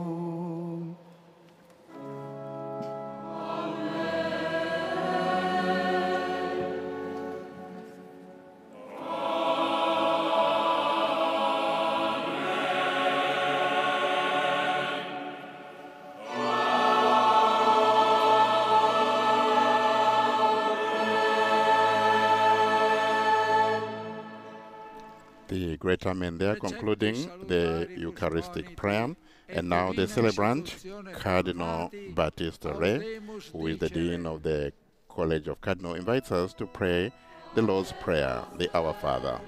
Great amen there concluding the Eucharistic prayer. And now the celebrant, Cardinal Battista Re, who is the Dean of the College of Cardinal, invites us to pray the Lord's Prayer, the Our Father.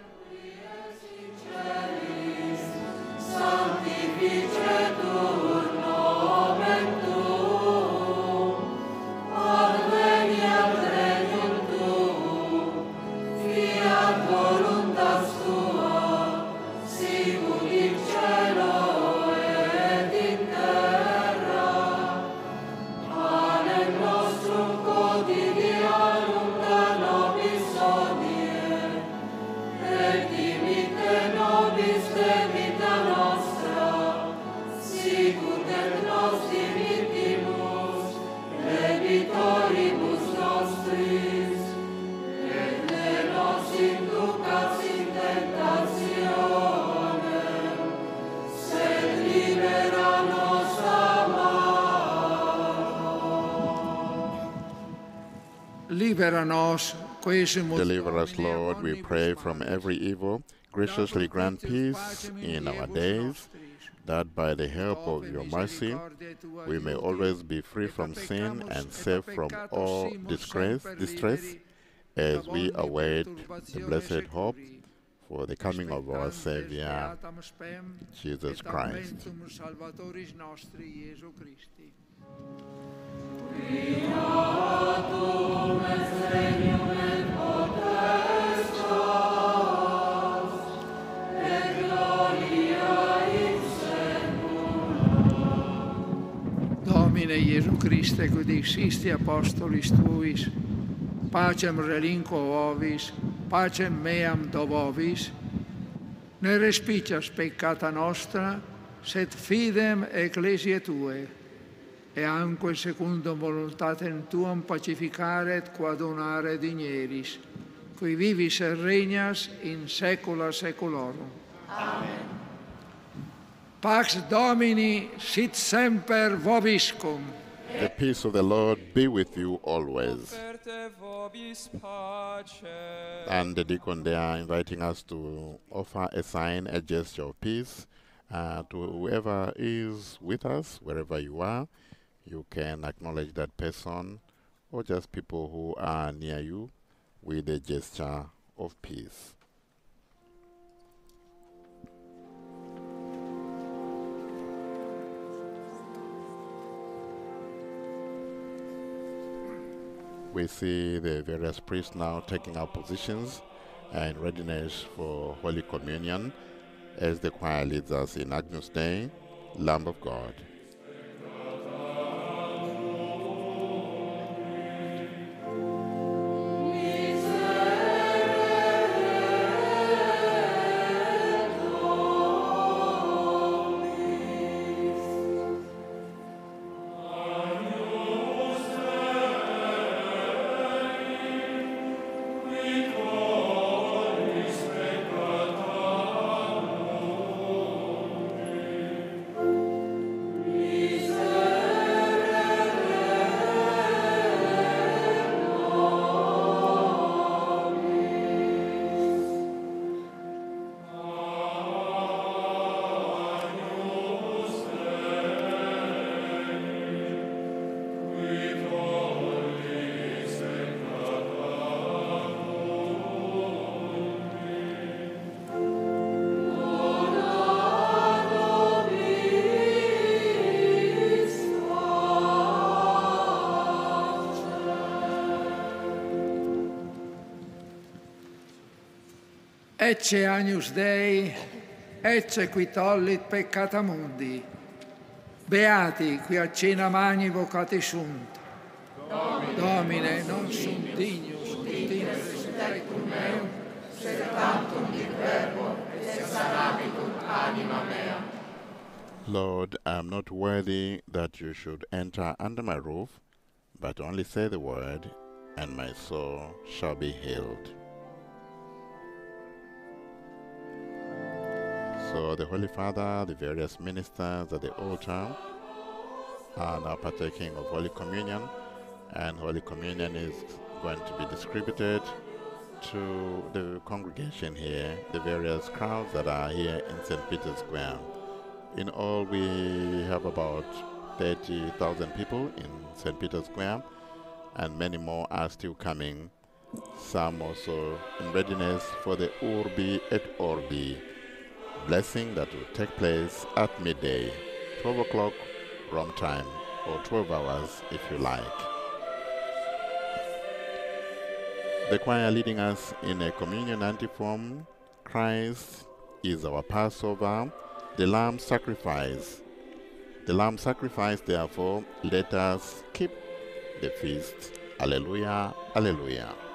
Deliver us, Lord, we pray, from every evil. Graciously grant peace in our days, that by the help of your mercy we may always be free from sin and safe from all disgrace, distress, as we await the blessed hope for the coming of our Savior, Jesus Christ. Domine Iesu Christe, quod existi apostolis tuis, pacem relinquo ovis, pacem meam dovovis, ne respicias peccata nostra, sed fidem ecclesiae Tue. E anque secundum voluntatem tuam pacificaret quad onare digneris, qui vivis et regnas in saecula saeculorum. Amen. Pax Domini sit semper vobiscum. The peace of the Lord be with you always. Verte vobis pacem. And the deacon they are inviting us to offer a sign, a gesture of peace uh, to whoever is with us, wherever you are. You can acknowledge that person or just people who are near you with a gesture of peace. We see the various priests now taking up positions in readiness for Holy Communion as the choir leads us in Agnus Dei, Lamb of God. Ecce Agnus Dei, ecce qui tollit peccata mundi. Beati qui a cena magni vocati sunt. Domine, non sunt dignus utilis tecum meum, sed tantum dic verbo, et sanabitum anima mea. Lord, I am not worthy that you should enter under my roof, but only say the word, and my soul shall be healed. So the Holy Father, the various ministers at the altar are now partaking of Holy Communion, and Holy Communion is going to be distributed to the congregation here, the various crowds that are here in St. Peter's Square. In all, we have about 30,000 people in St. Peter's Square, and many more are still coming. Some also in readiness for the Urbi et Orbi blessing that will take place at midday, 12 o'clock Rome time, or 12 hours if you like. The choir leading us in a communion antiphon Christ is our Passover, the Lamb sacrifice. The Lamb sacrifice, therefore, let us keep the feast. Alleluia, Alleluia.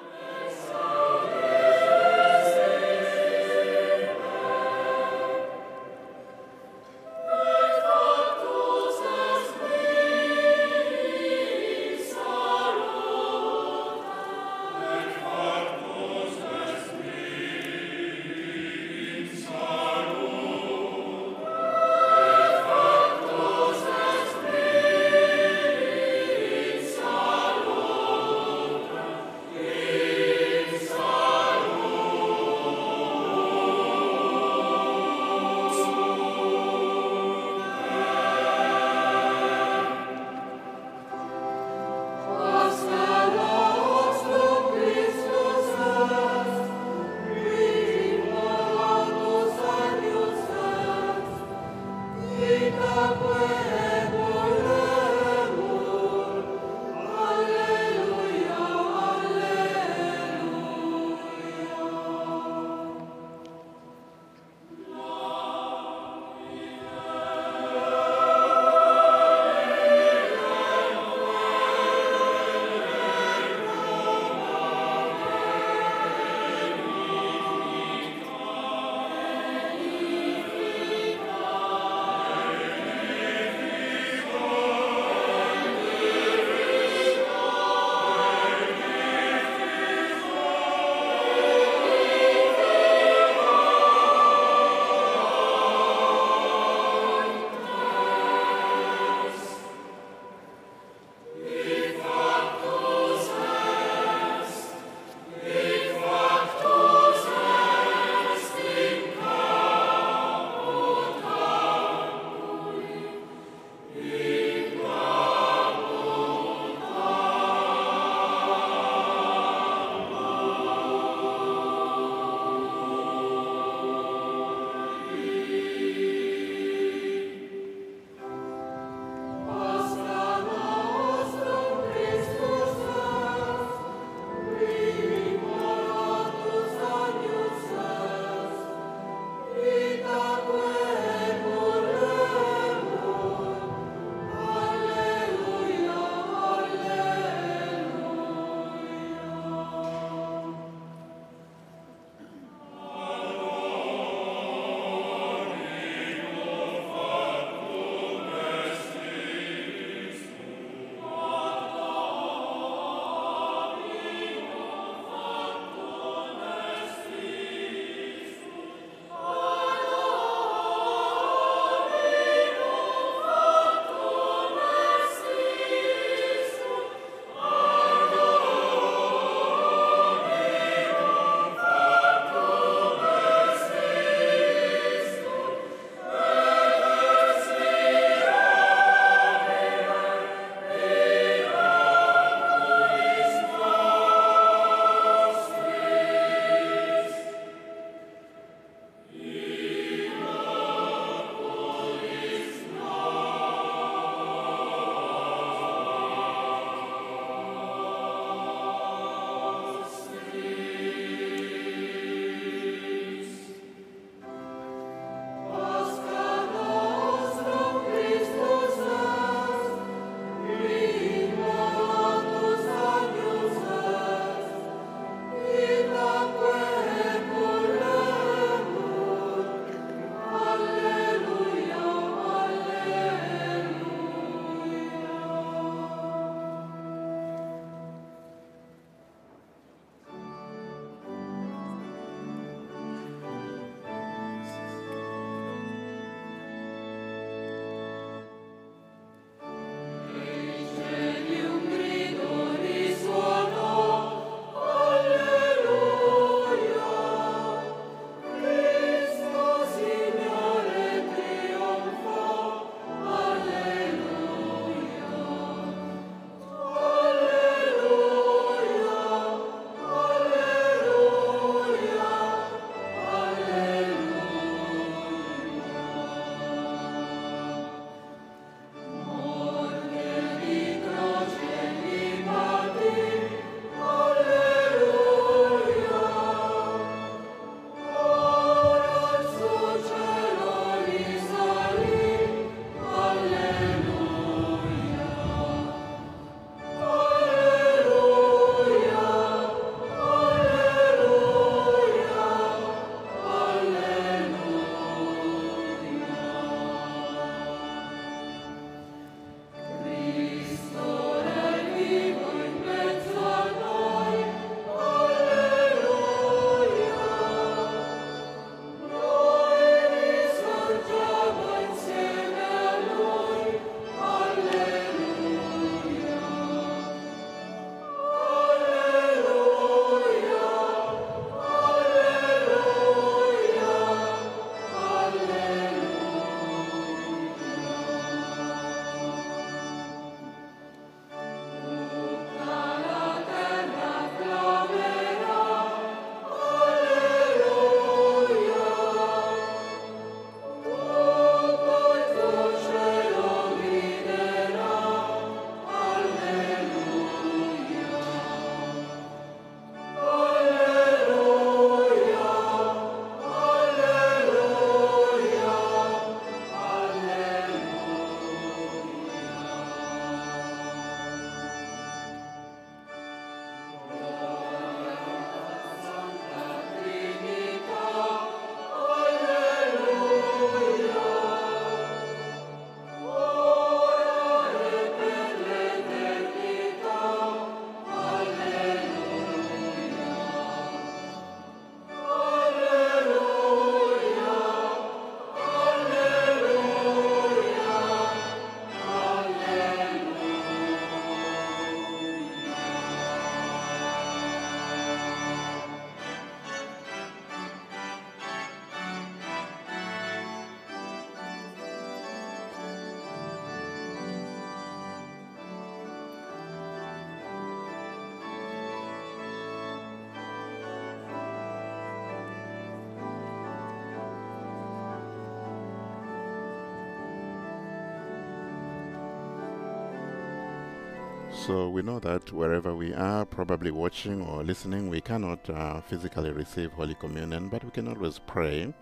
So we know that wherever we are, probably watching or listening, we cannot uh, physically receive Holy Communion, but we can always pray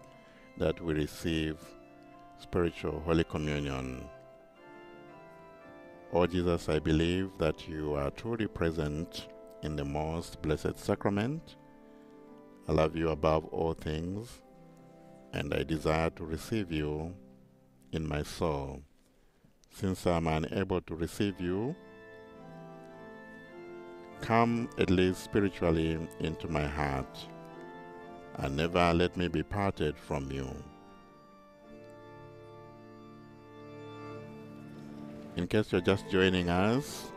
that we receive spiritual Holy Communion. Oh Jesus, I believe that you are truly present in the most blessed sacrament. I love you above all things, and I desire to receive you in my soul. Since I'm unable to receive you, come at least spiritually into my heart, and never let me be parted from you. In case you're just joining us,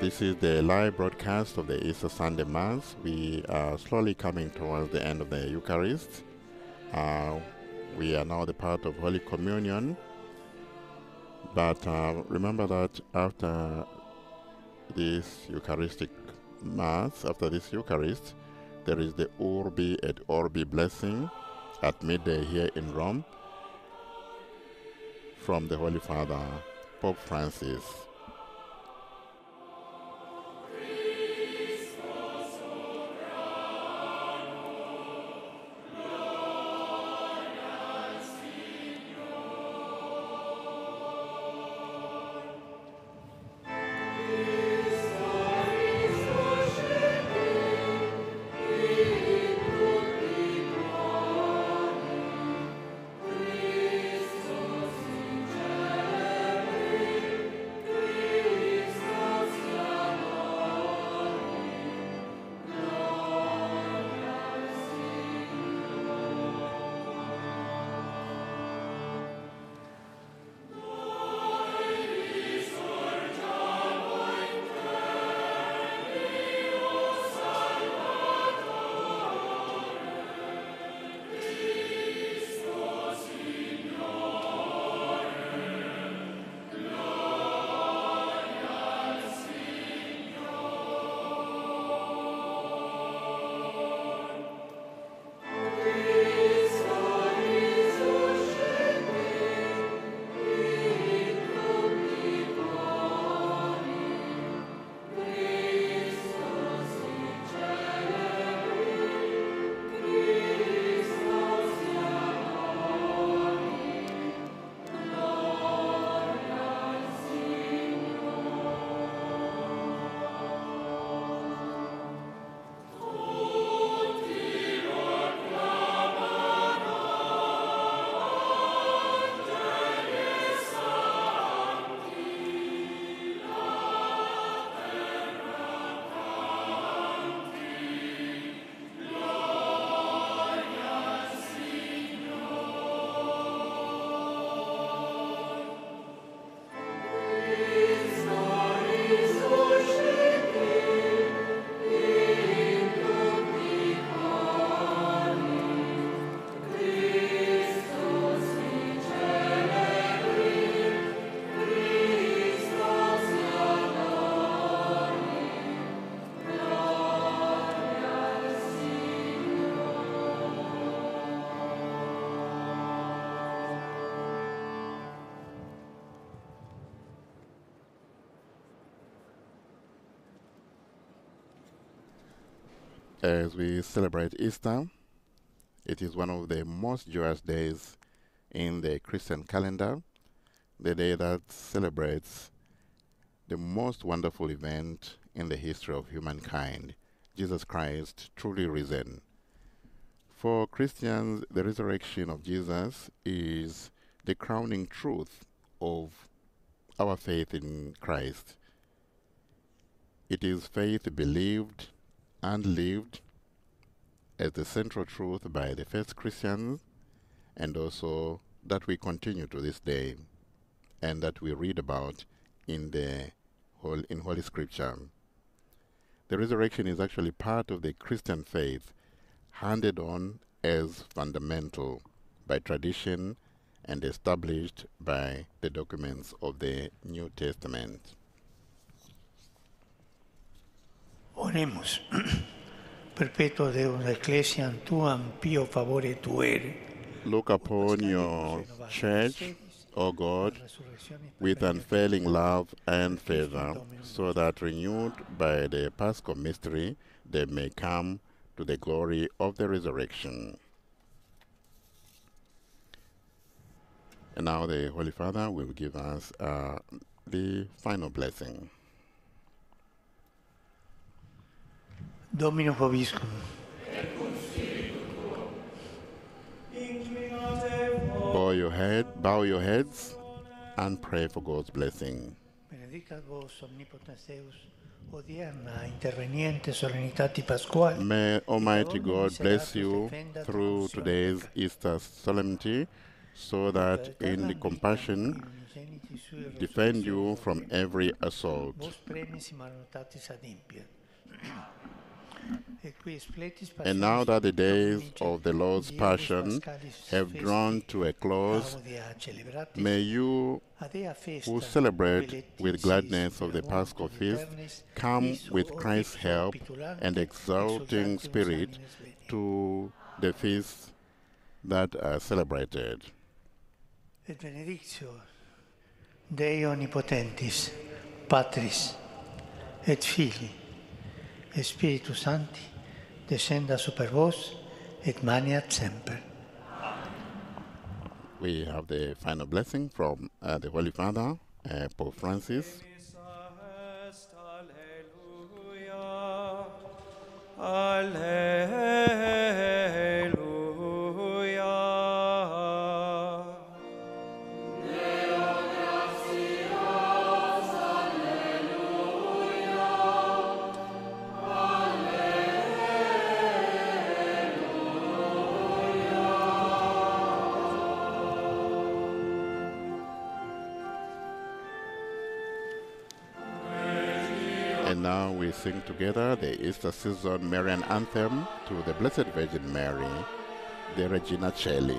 this is the live broadcast of the Easter Sunday Mass. We are slowly coming towards the end of the Eucharist. Uh, we are now the part of Holy Communion. But uh, remember that after this Eucharistic Mass, after this Eucharist, there is the Urbi et Orbi blessing at midday here in Rome from the Holy Father, Pope Francis. As we celebrate Easter. It is one of the most joyous days in the Christian calendar, the day that celebrates the most wonderful event in the history of humankind, Jesus Christ truly risen. For Christians, the resurrection of Jesus is the crowning truth of our faith in Christ. It is faith believed and lived as the central truth by the first Christians, and also that we continue to this day, and that we read about in the whole, in Holy Scripture. The resurrection is actually part of the Christian faith, handed on as fundamental by tradition and established by the documents of the New Testament. Oremus. Perpetuo Deus ecclesiam tuam pio favore tuere. Look upon your church, O God, with unfailing love and favor, so that renewed by the Paschal mystery, they may come to the glory of the resurrection. And now the Holy Father will give us uh, the final blessing. Domino Vobiscum. Bow your head, bow your heads, and pray for God's blessing. Benedicat vos odierna interveniente solennitati pasquali. May Almighty God bless you through today's Easter solemnity, so that in the compassion defend you from every assault. And now that the days of the Lord's Passion have drawn to a close, may you who celebrate with gladness of the Paschal feast come with Christ's help and exulting spirit to the feasts that are celebrated. et benedictio Dei omnipotentis, Patris et Filii et Spiritus Sancti descenda super vos et maniat semper. We have the final blessing from uh, the Holy Father, uh, Pope Francis. Alleluia. Alleluia. Sing together the Easter season Marian anthem to the Blessed Virgin Mary, the Regina Caeli.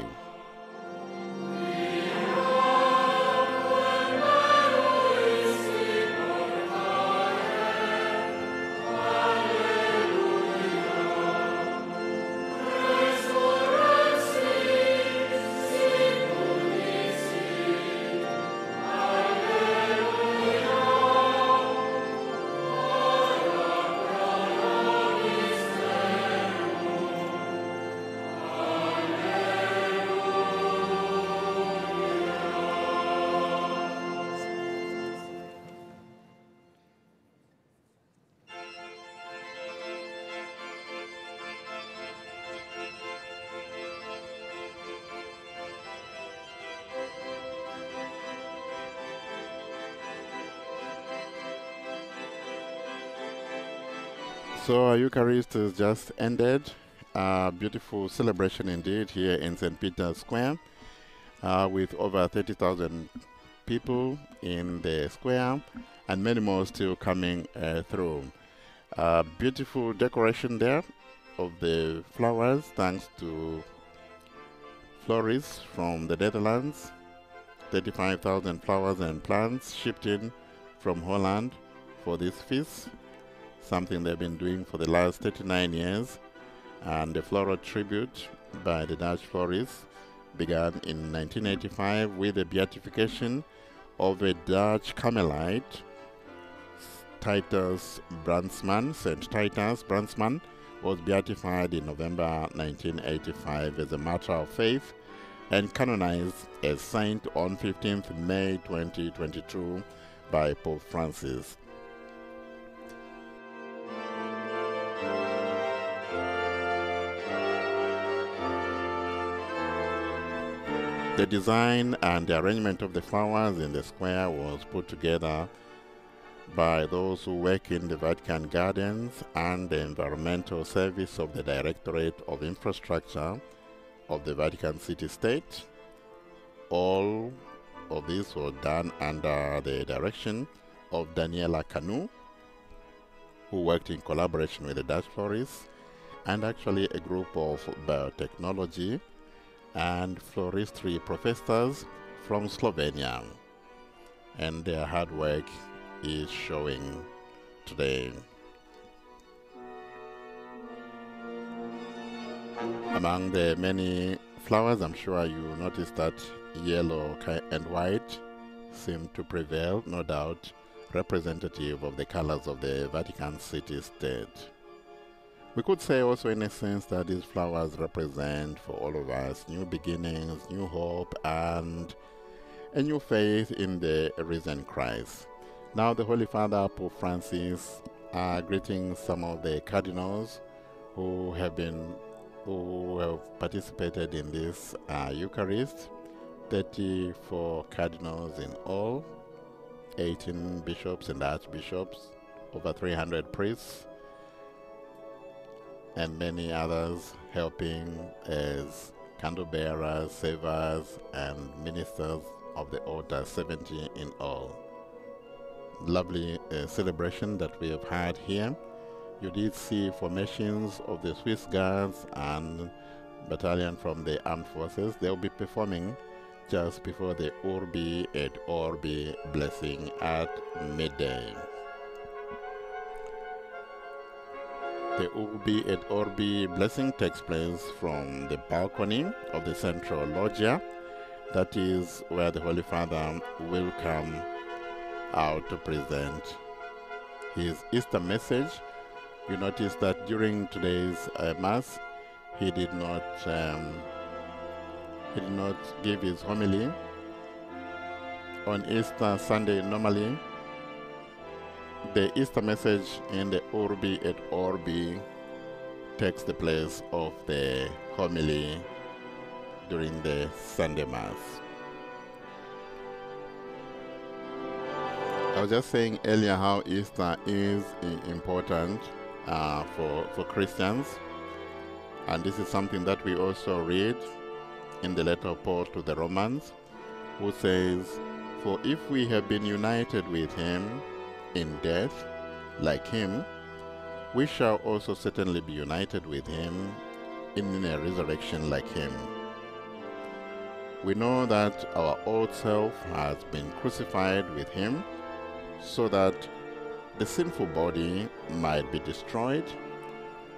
So Eucharist is just ended. A beautiful celebration indeed here in St. Peter's Square uh, with over 30,000 people in the square and many more still coming uh, through. Beautiful decoration there of the flowers thanks to florists from the Netherlands. 35,000 flowers and plants shipped in from Holland for this feast something they've been doing for the last 39 years. And the floral tribute by the Dutch florists began in 1985 with the beatification of a Dutch Carmelite, Titus Brandsma. St. Titus Brandsma was beatified in November 1985 as a matter of faith and canonized as saint on 15th May 2022 by Pope Francis. The design and the arrangement of the flowers in the square was put together by those who work in the Vatican Gardens and the Environmental Service of the Directorate of Infrastructure of the Vatican City State. All of this was done under the direction of Daniela Canu, who worked in collaboration with the Dutch florists, and actually a group of biotechnology and floristry professors from Slovenia. And their hard work is showing today. Among the many flowers, I'm sure you noticed that yellow and white seem to prevail, no doubt representative of the colors of the Vatican City State. We could say also in a sense that these flowers represent for all of us new beginnings, new hope, and a new faith in the risen Christ. Now the Holy Father Pope Francis are greeting some of the cardinals who have been who have participated in this uh, Eucharist. 34 cardinals in all, 18 bishops and archbishops, over 300 priests, and many others helping as candle bearers, savers, and ministers of the altar, 70 in all. Lovely uh, celebration that we have had here. You did see formations of the Swiss Guards and battalion from the armed forces. They'll be performing just before the Urbi et Orbi blessing at midday. The Urbi et Orbi blessing takes place from the balcony of the central loggia. That is where the Holy Father will come out to present his Easter message. You notice that during today's uh, Mass, he did not um, he did not give his homily. On Easter Sunday, normally, the Easter message in the Urbi et Orbi takes the place of the homily during the Sunday Mass. I was just saying earlier how Easter is important uh, for, for Christians, and this is something that we also read in the letter of Paul to the Romans, who says, For if we have been united with him in death, like him, we shall also certainly be united with him in a resurrection like him. We know that our old self has been crucified with him so that the sinful body might be destroyed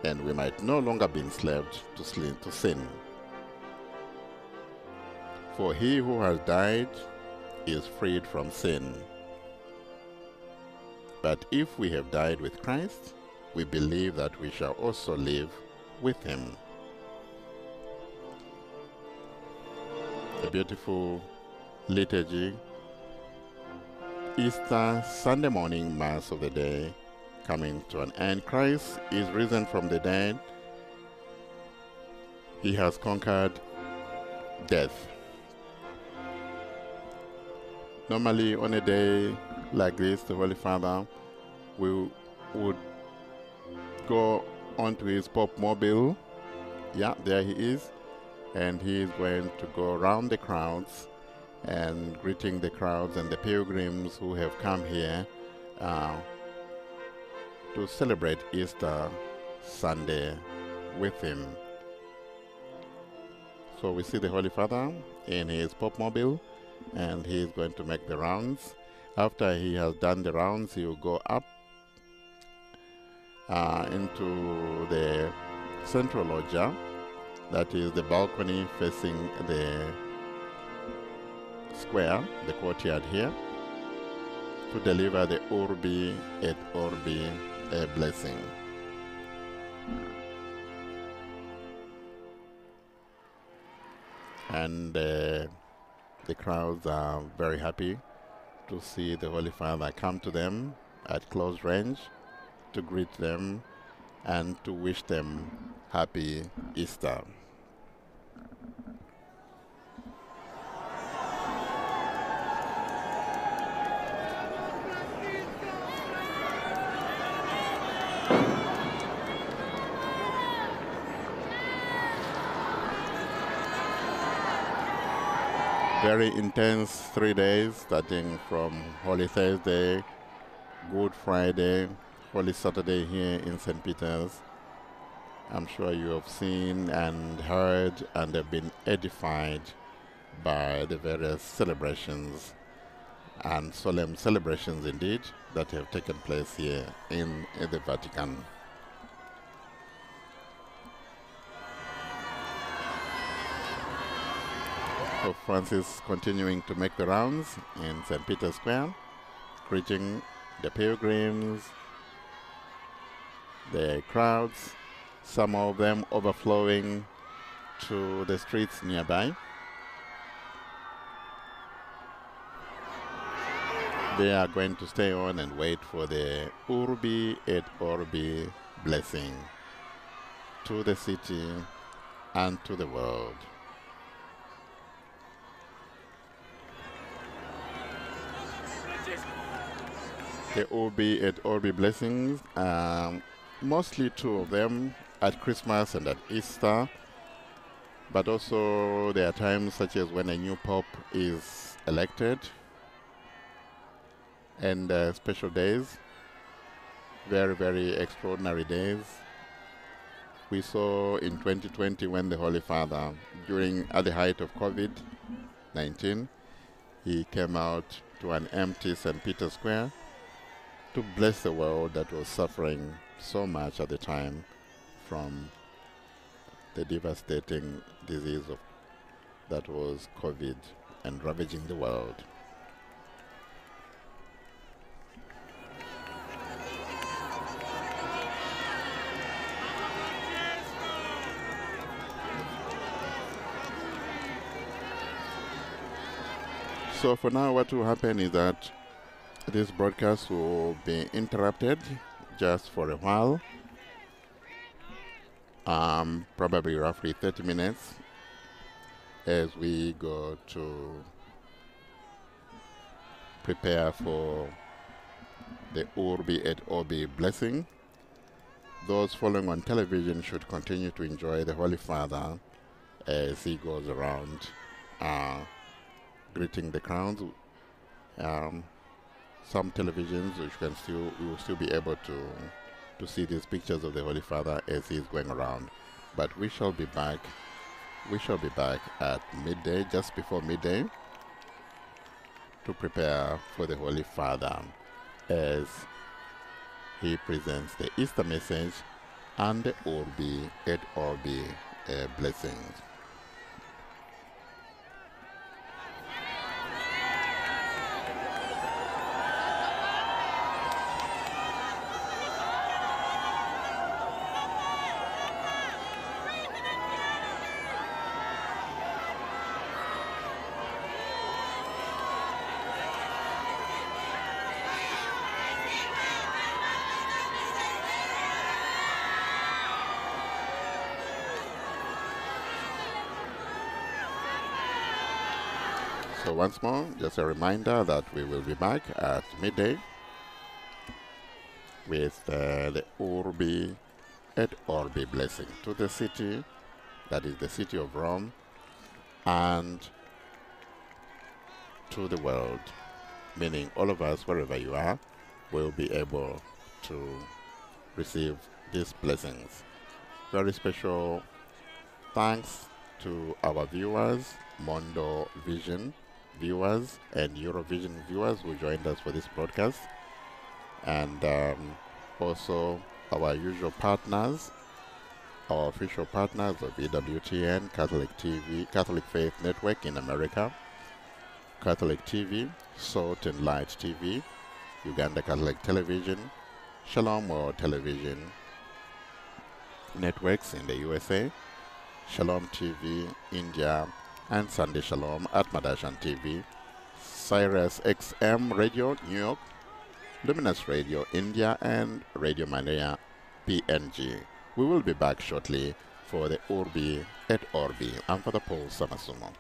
and we might no longer be enslaved to sin. For he who has died is freed from sin. But if we have died with Christ, we believe that we shall also live with him. A beautiful liturgy. Easter Sunday morning Mass of the day coming to an end. Christ is risen from the dead. He has conquered death. Normally, on a day like this, the Holy Father will, would go onto his popemobile. Yeah, there he is. And he is going to go around the crowds and greeting the crowds and the pilgrims who have come here uh, to celebrate Easter Sunday with him. So we see the Holy Father in his popemobile and he is going to make the rounds. After he has done the rounds, he will go up uh, into the central loggia, that is the balcony facing the square, the courtyard here, to deliver the Urbi et Orbi a blessing. And uh, the crowds are very happy to see the Holy Father come to them at close range to greet them and to wish them happy Easter. Very intense three days, starting from Holy Thursday, Good Friday, Holy Saturday here in St. Peter's. I'm sure you have seen and heard and have been edified by the various celebrations and solemn celebrations indeed that have taken place here in, in the Vatican. Pope Francis continuing to make the rounds in St. Peter's Square, greeting the pilgrims, the crowds, some of them overflowing to the streets nearby. They are going to stay on and wait for the Urbi et Orbi blessing to the city and to the world. The Urbi et Orbi blessings, um, mostly two of them at Christmas and at Easter, but also there are times such as when a new pope is elected and uh, special days, very, very extraordinary days. We saw in 2020 when the Holy Father, during at the height of COVID-19, he came out to an empty St. Peter's Square to bless the world that was suffering so much at the time from the devastating disease of, that was COVID and ravaging the world. So for now, what will happen is that this broadcast will be interrupted just for a while, um, probably roughly 30 minutes, as we go to prepare for the Urbi et Orbi blessing. Those following on television should continue to enjoy the Holy Father as he goes around uh, greeting the crowns. Um, some televisions which can still we will still be able to to see these pictures of the Holy Father as he is going around. But we shall be back. We shall be back at midday, just before midday, to prepare for the Holy Father as he presents the Easter message and the et Orbi uh, blessings. So once more, just a reminder that we will be back at midday with uh, the Urbi et Orbi blessing to the city, that is the city of Rome, and to the world, meaning all of us, wherever you are, will be able to receive these blessings. Very special thanks to our viewers, Mondo Vision viewers and Eurovision viewers who joined us for this broadcast, and um, also our usual partners, our official partners of EWTN, Catholic TV, Catholic Faith Network in America, Catholic TV, Salt and Light TV, Uganda Catholic Television, Shalom World Television networks in the USA, Shalom TV India, and Sunday Shalom at Madashan TV, SiriusXM Radio New York, Luminous Radio India, and Radio Maria PNG. We will be back shortly for the Urbi et Orbi and for the Paul Samasumo.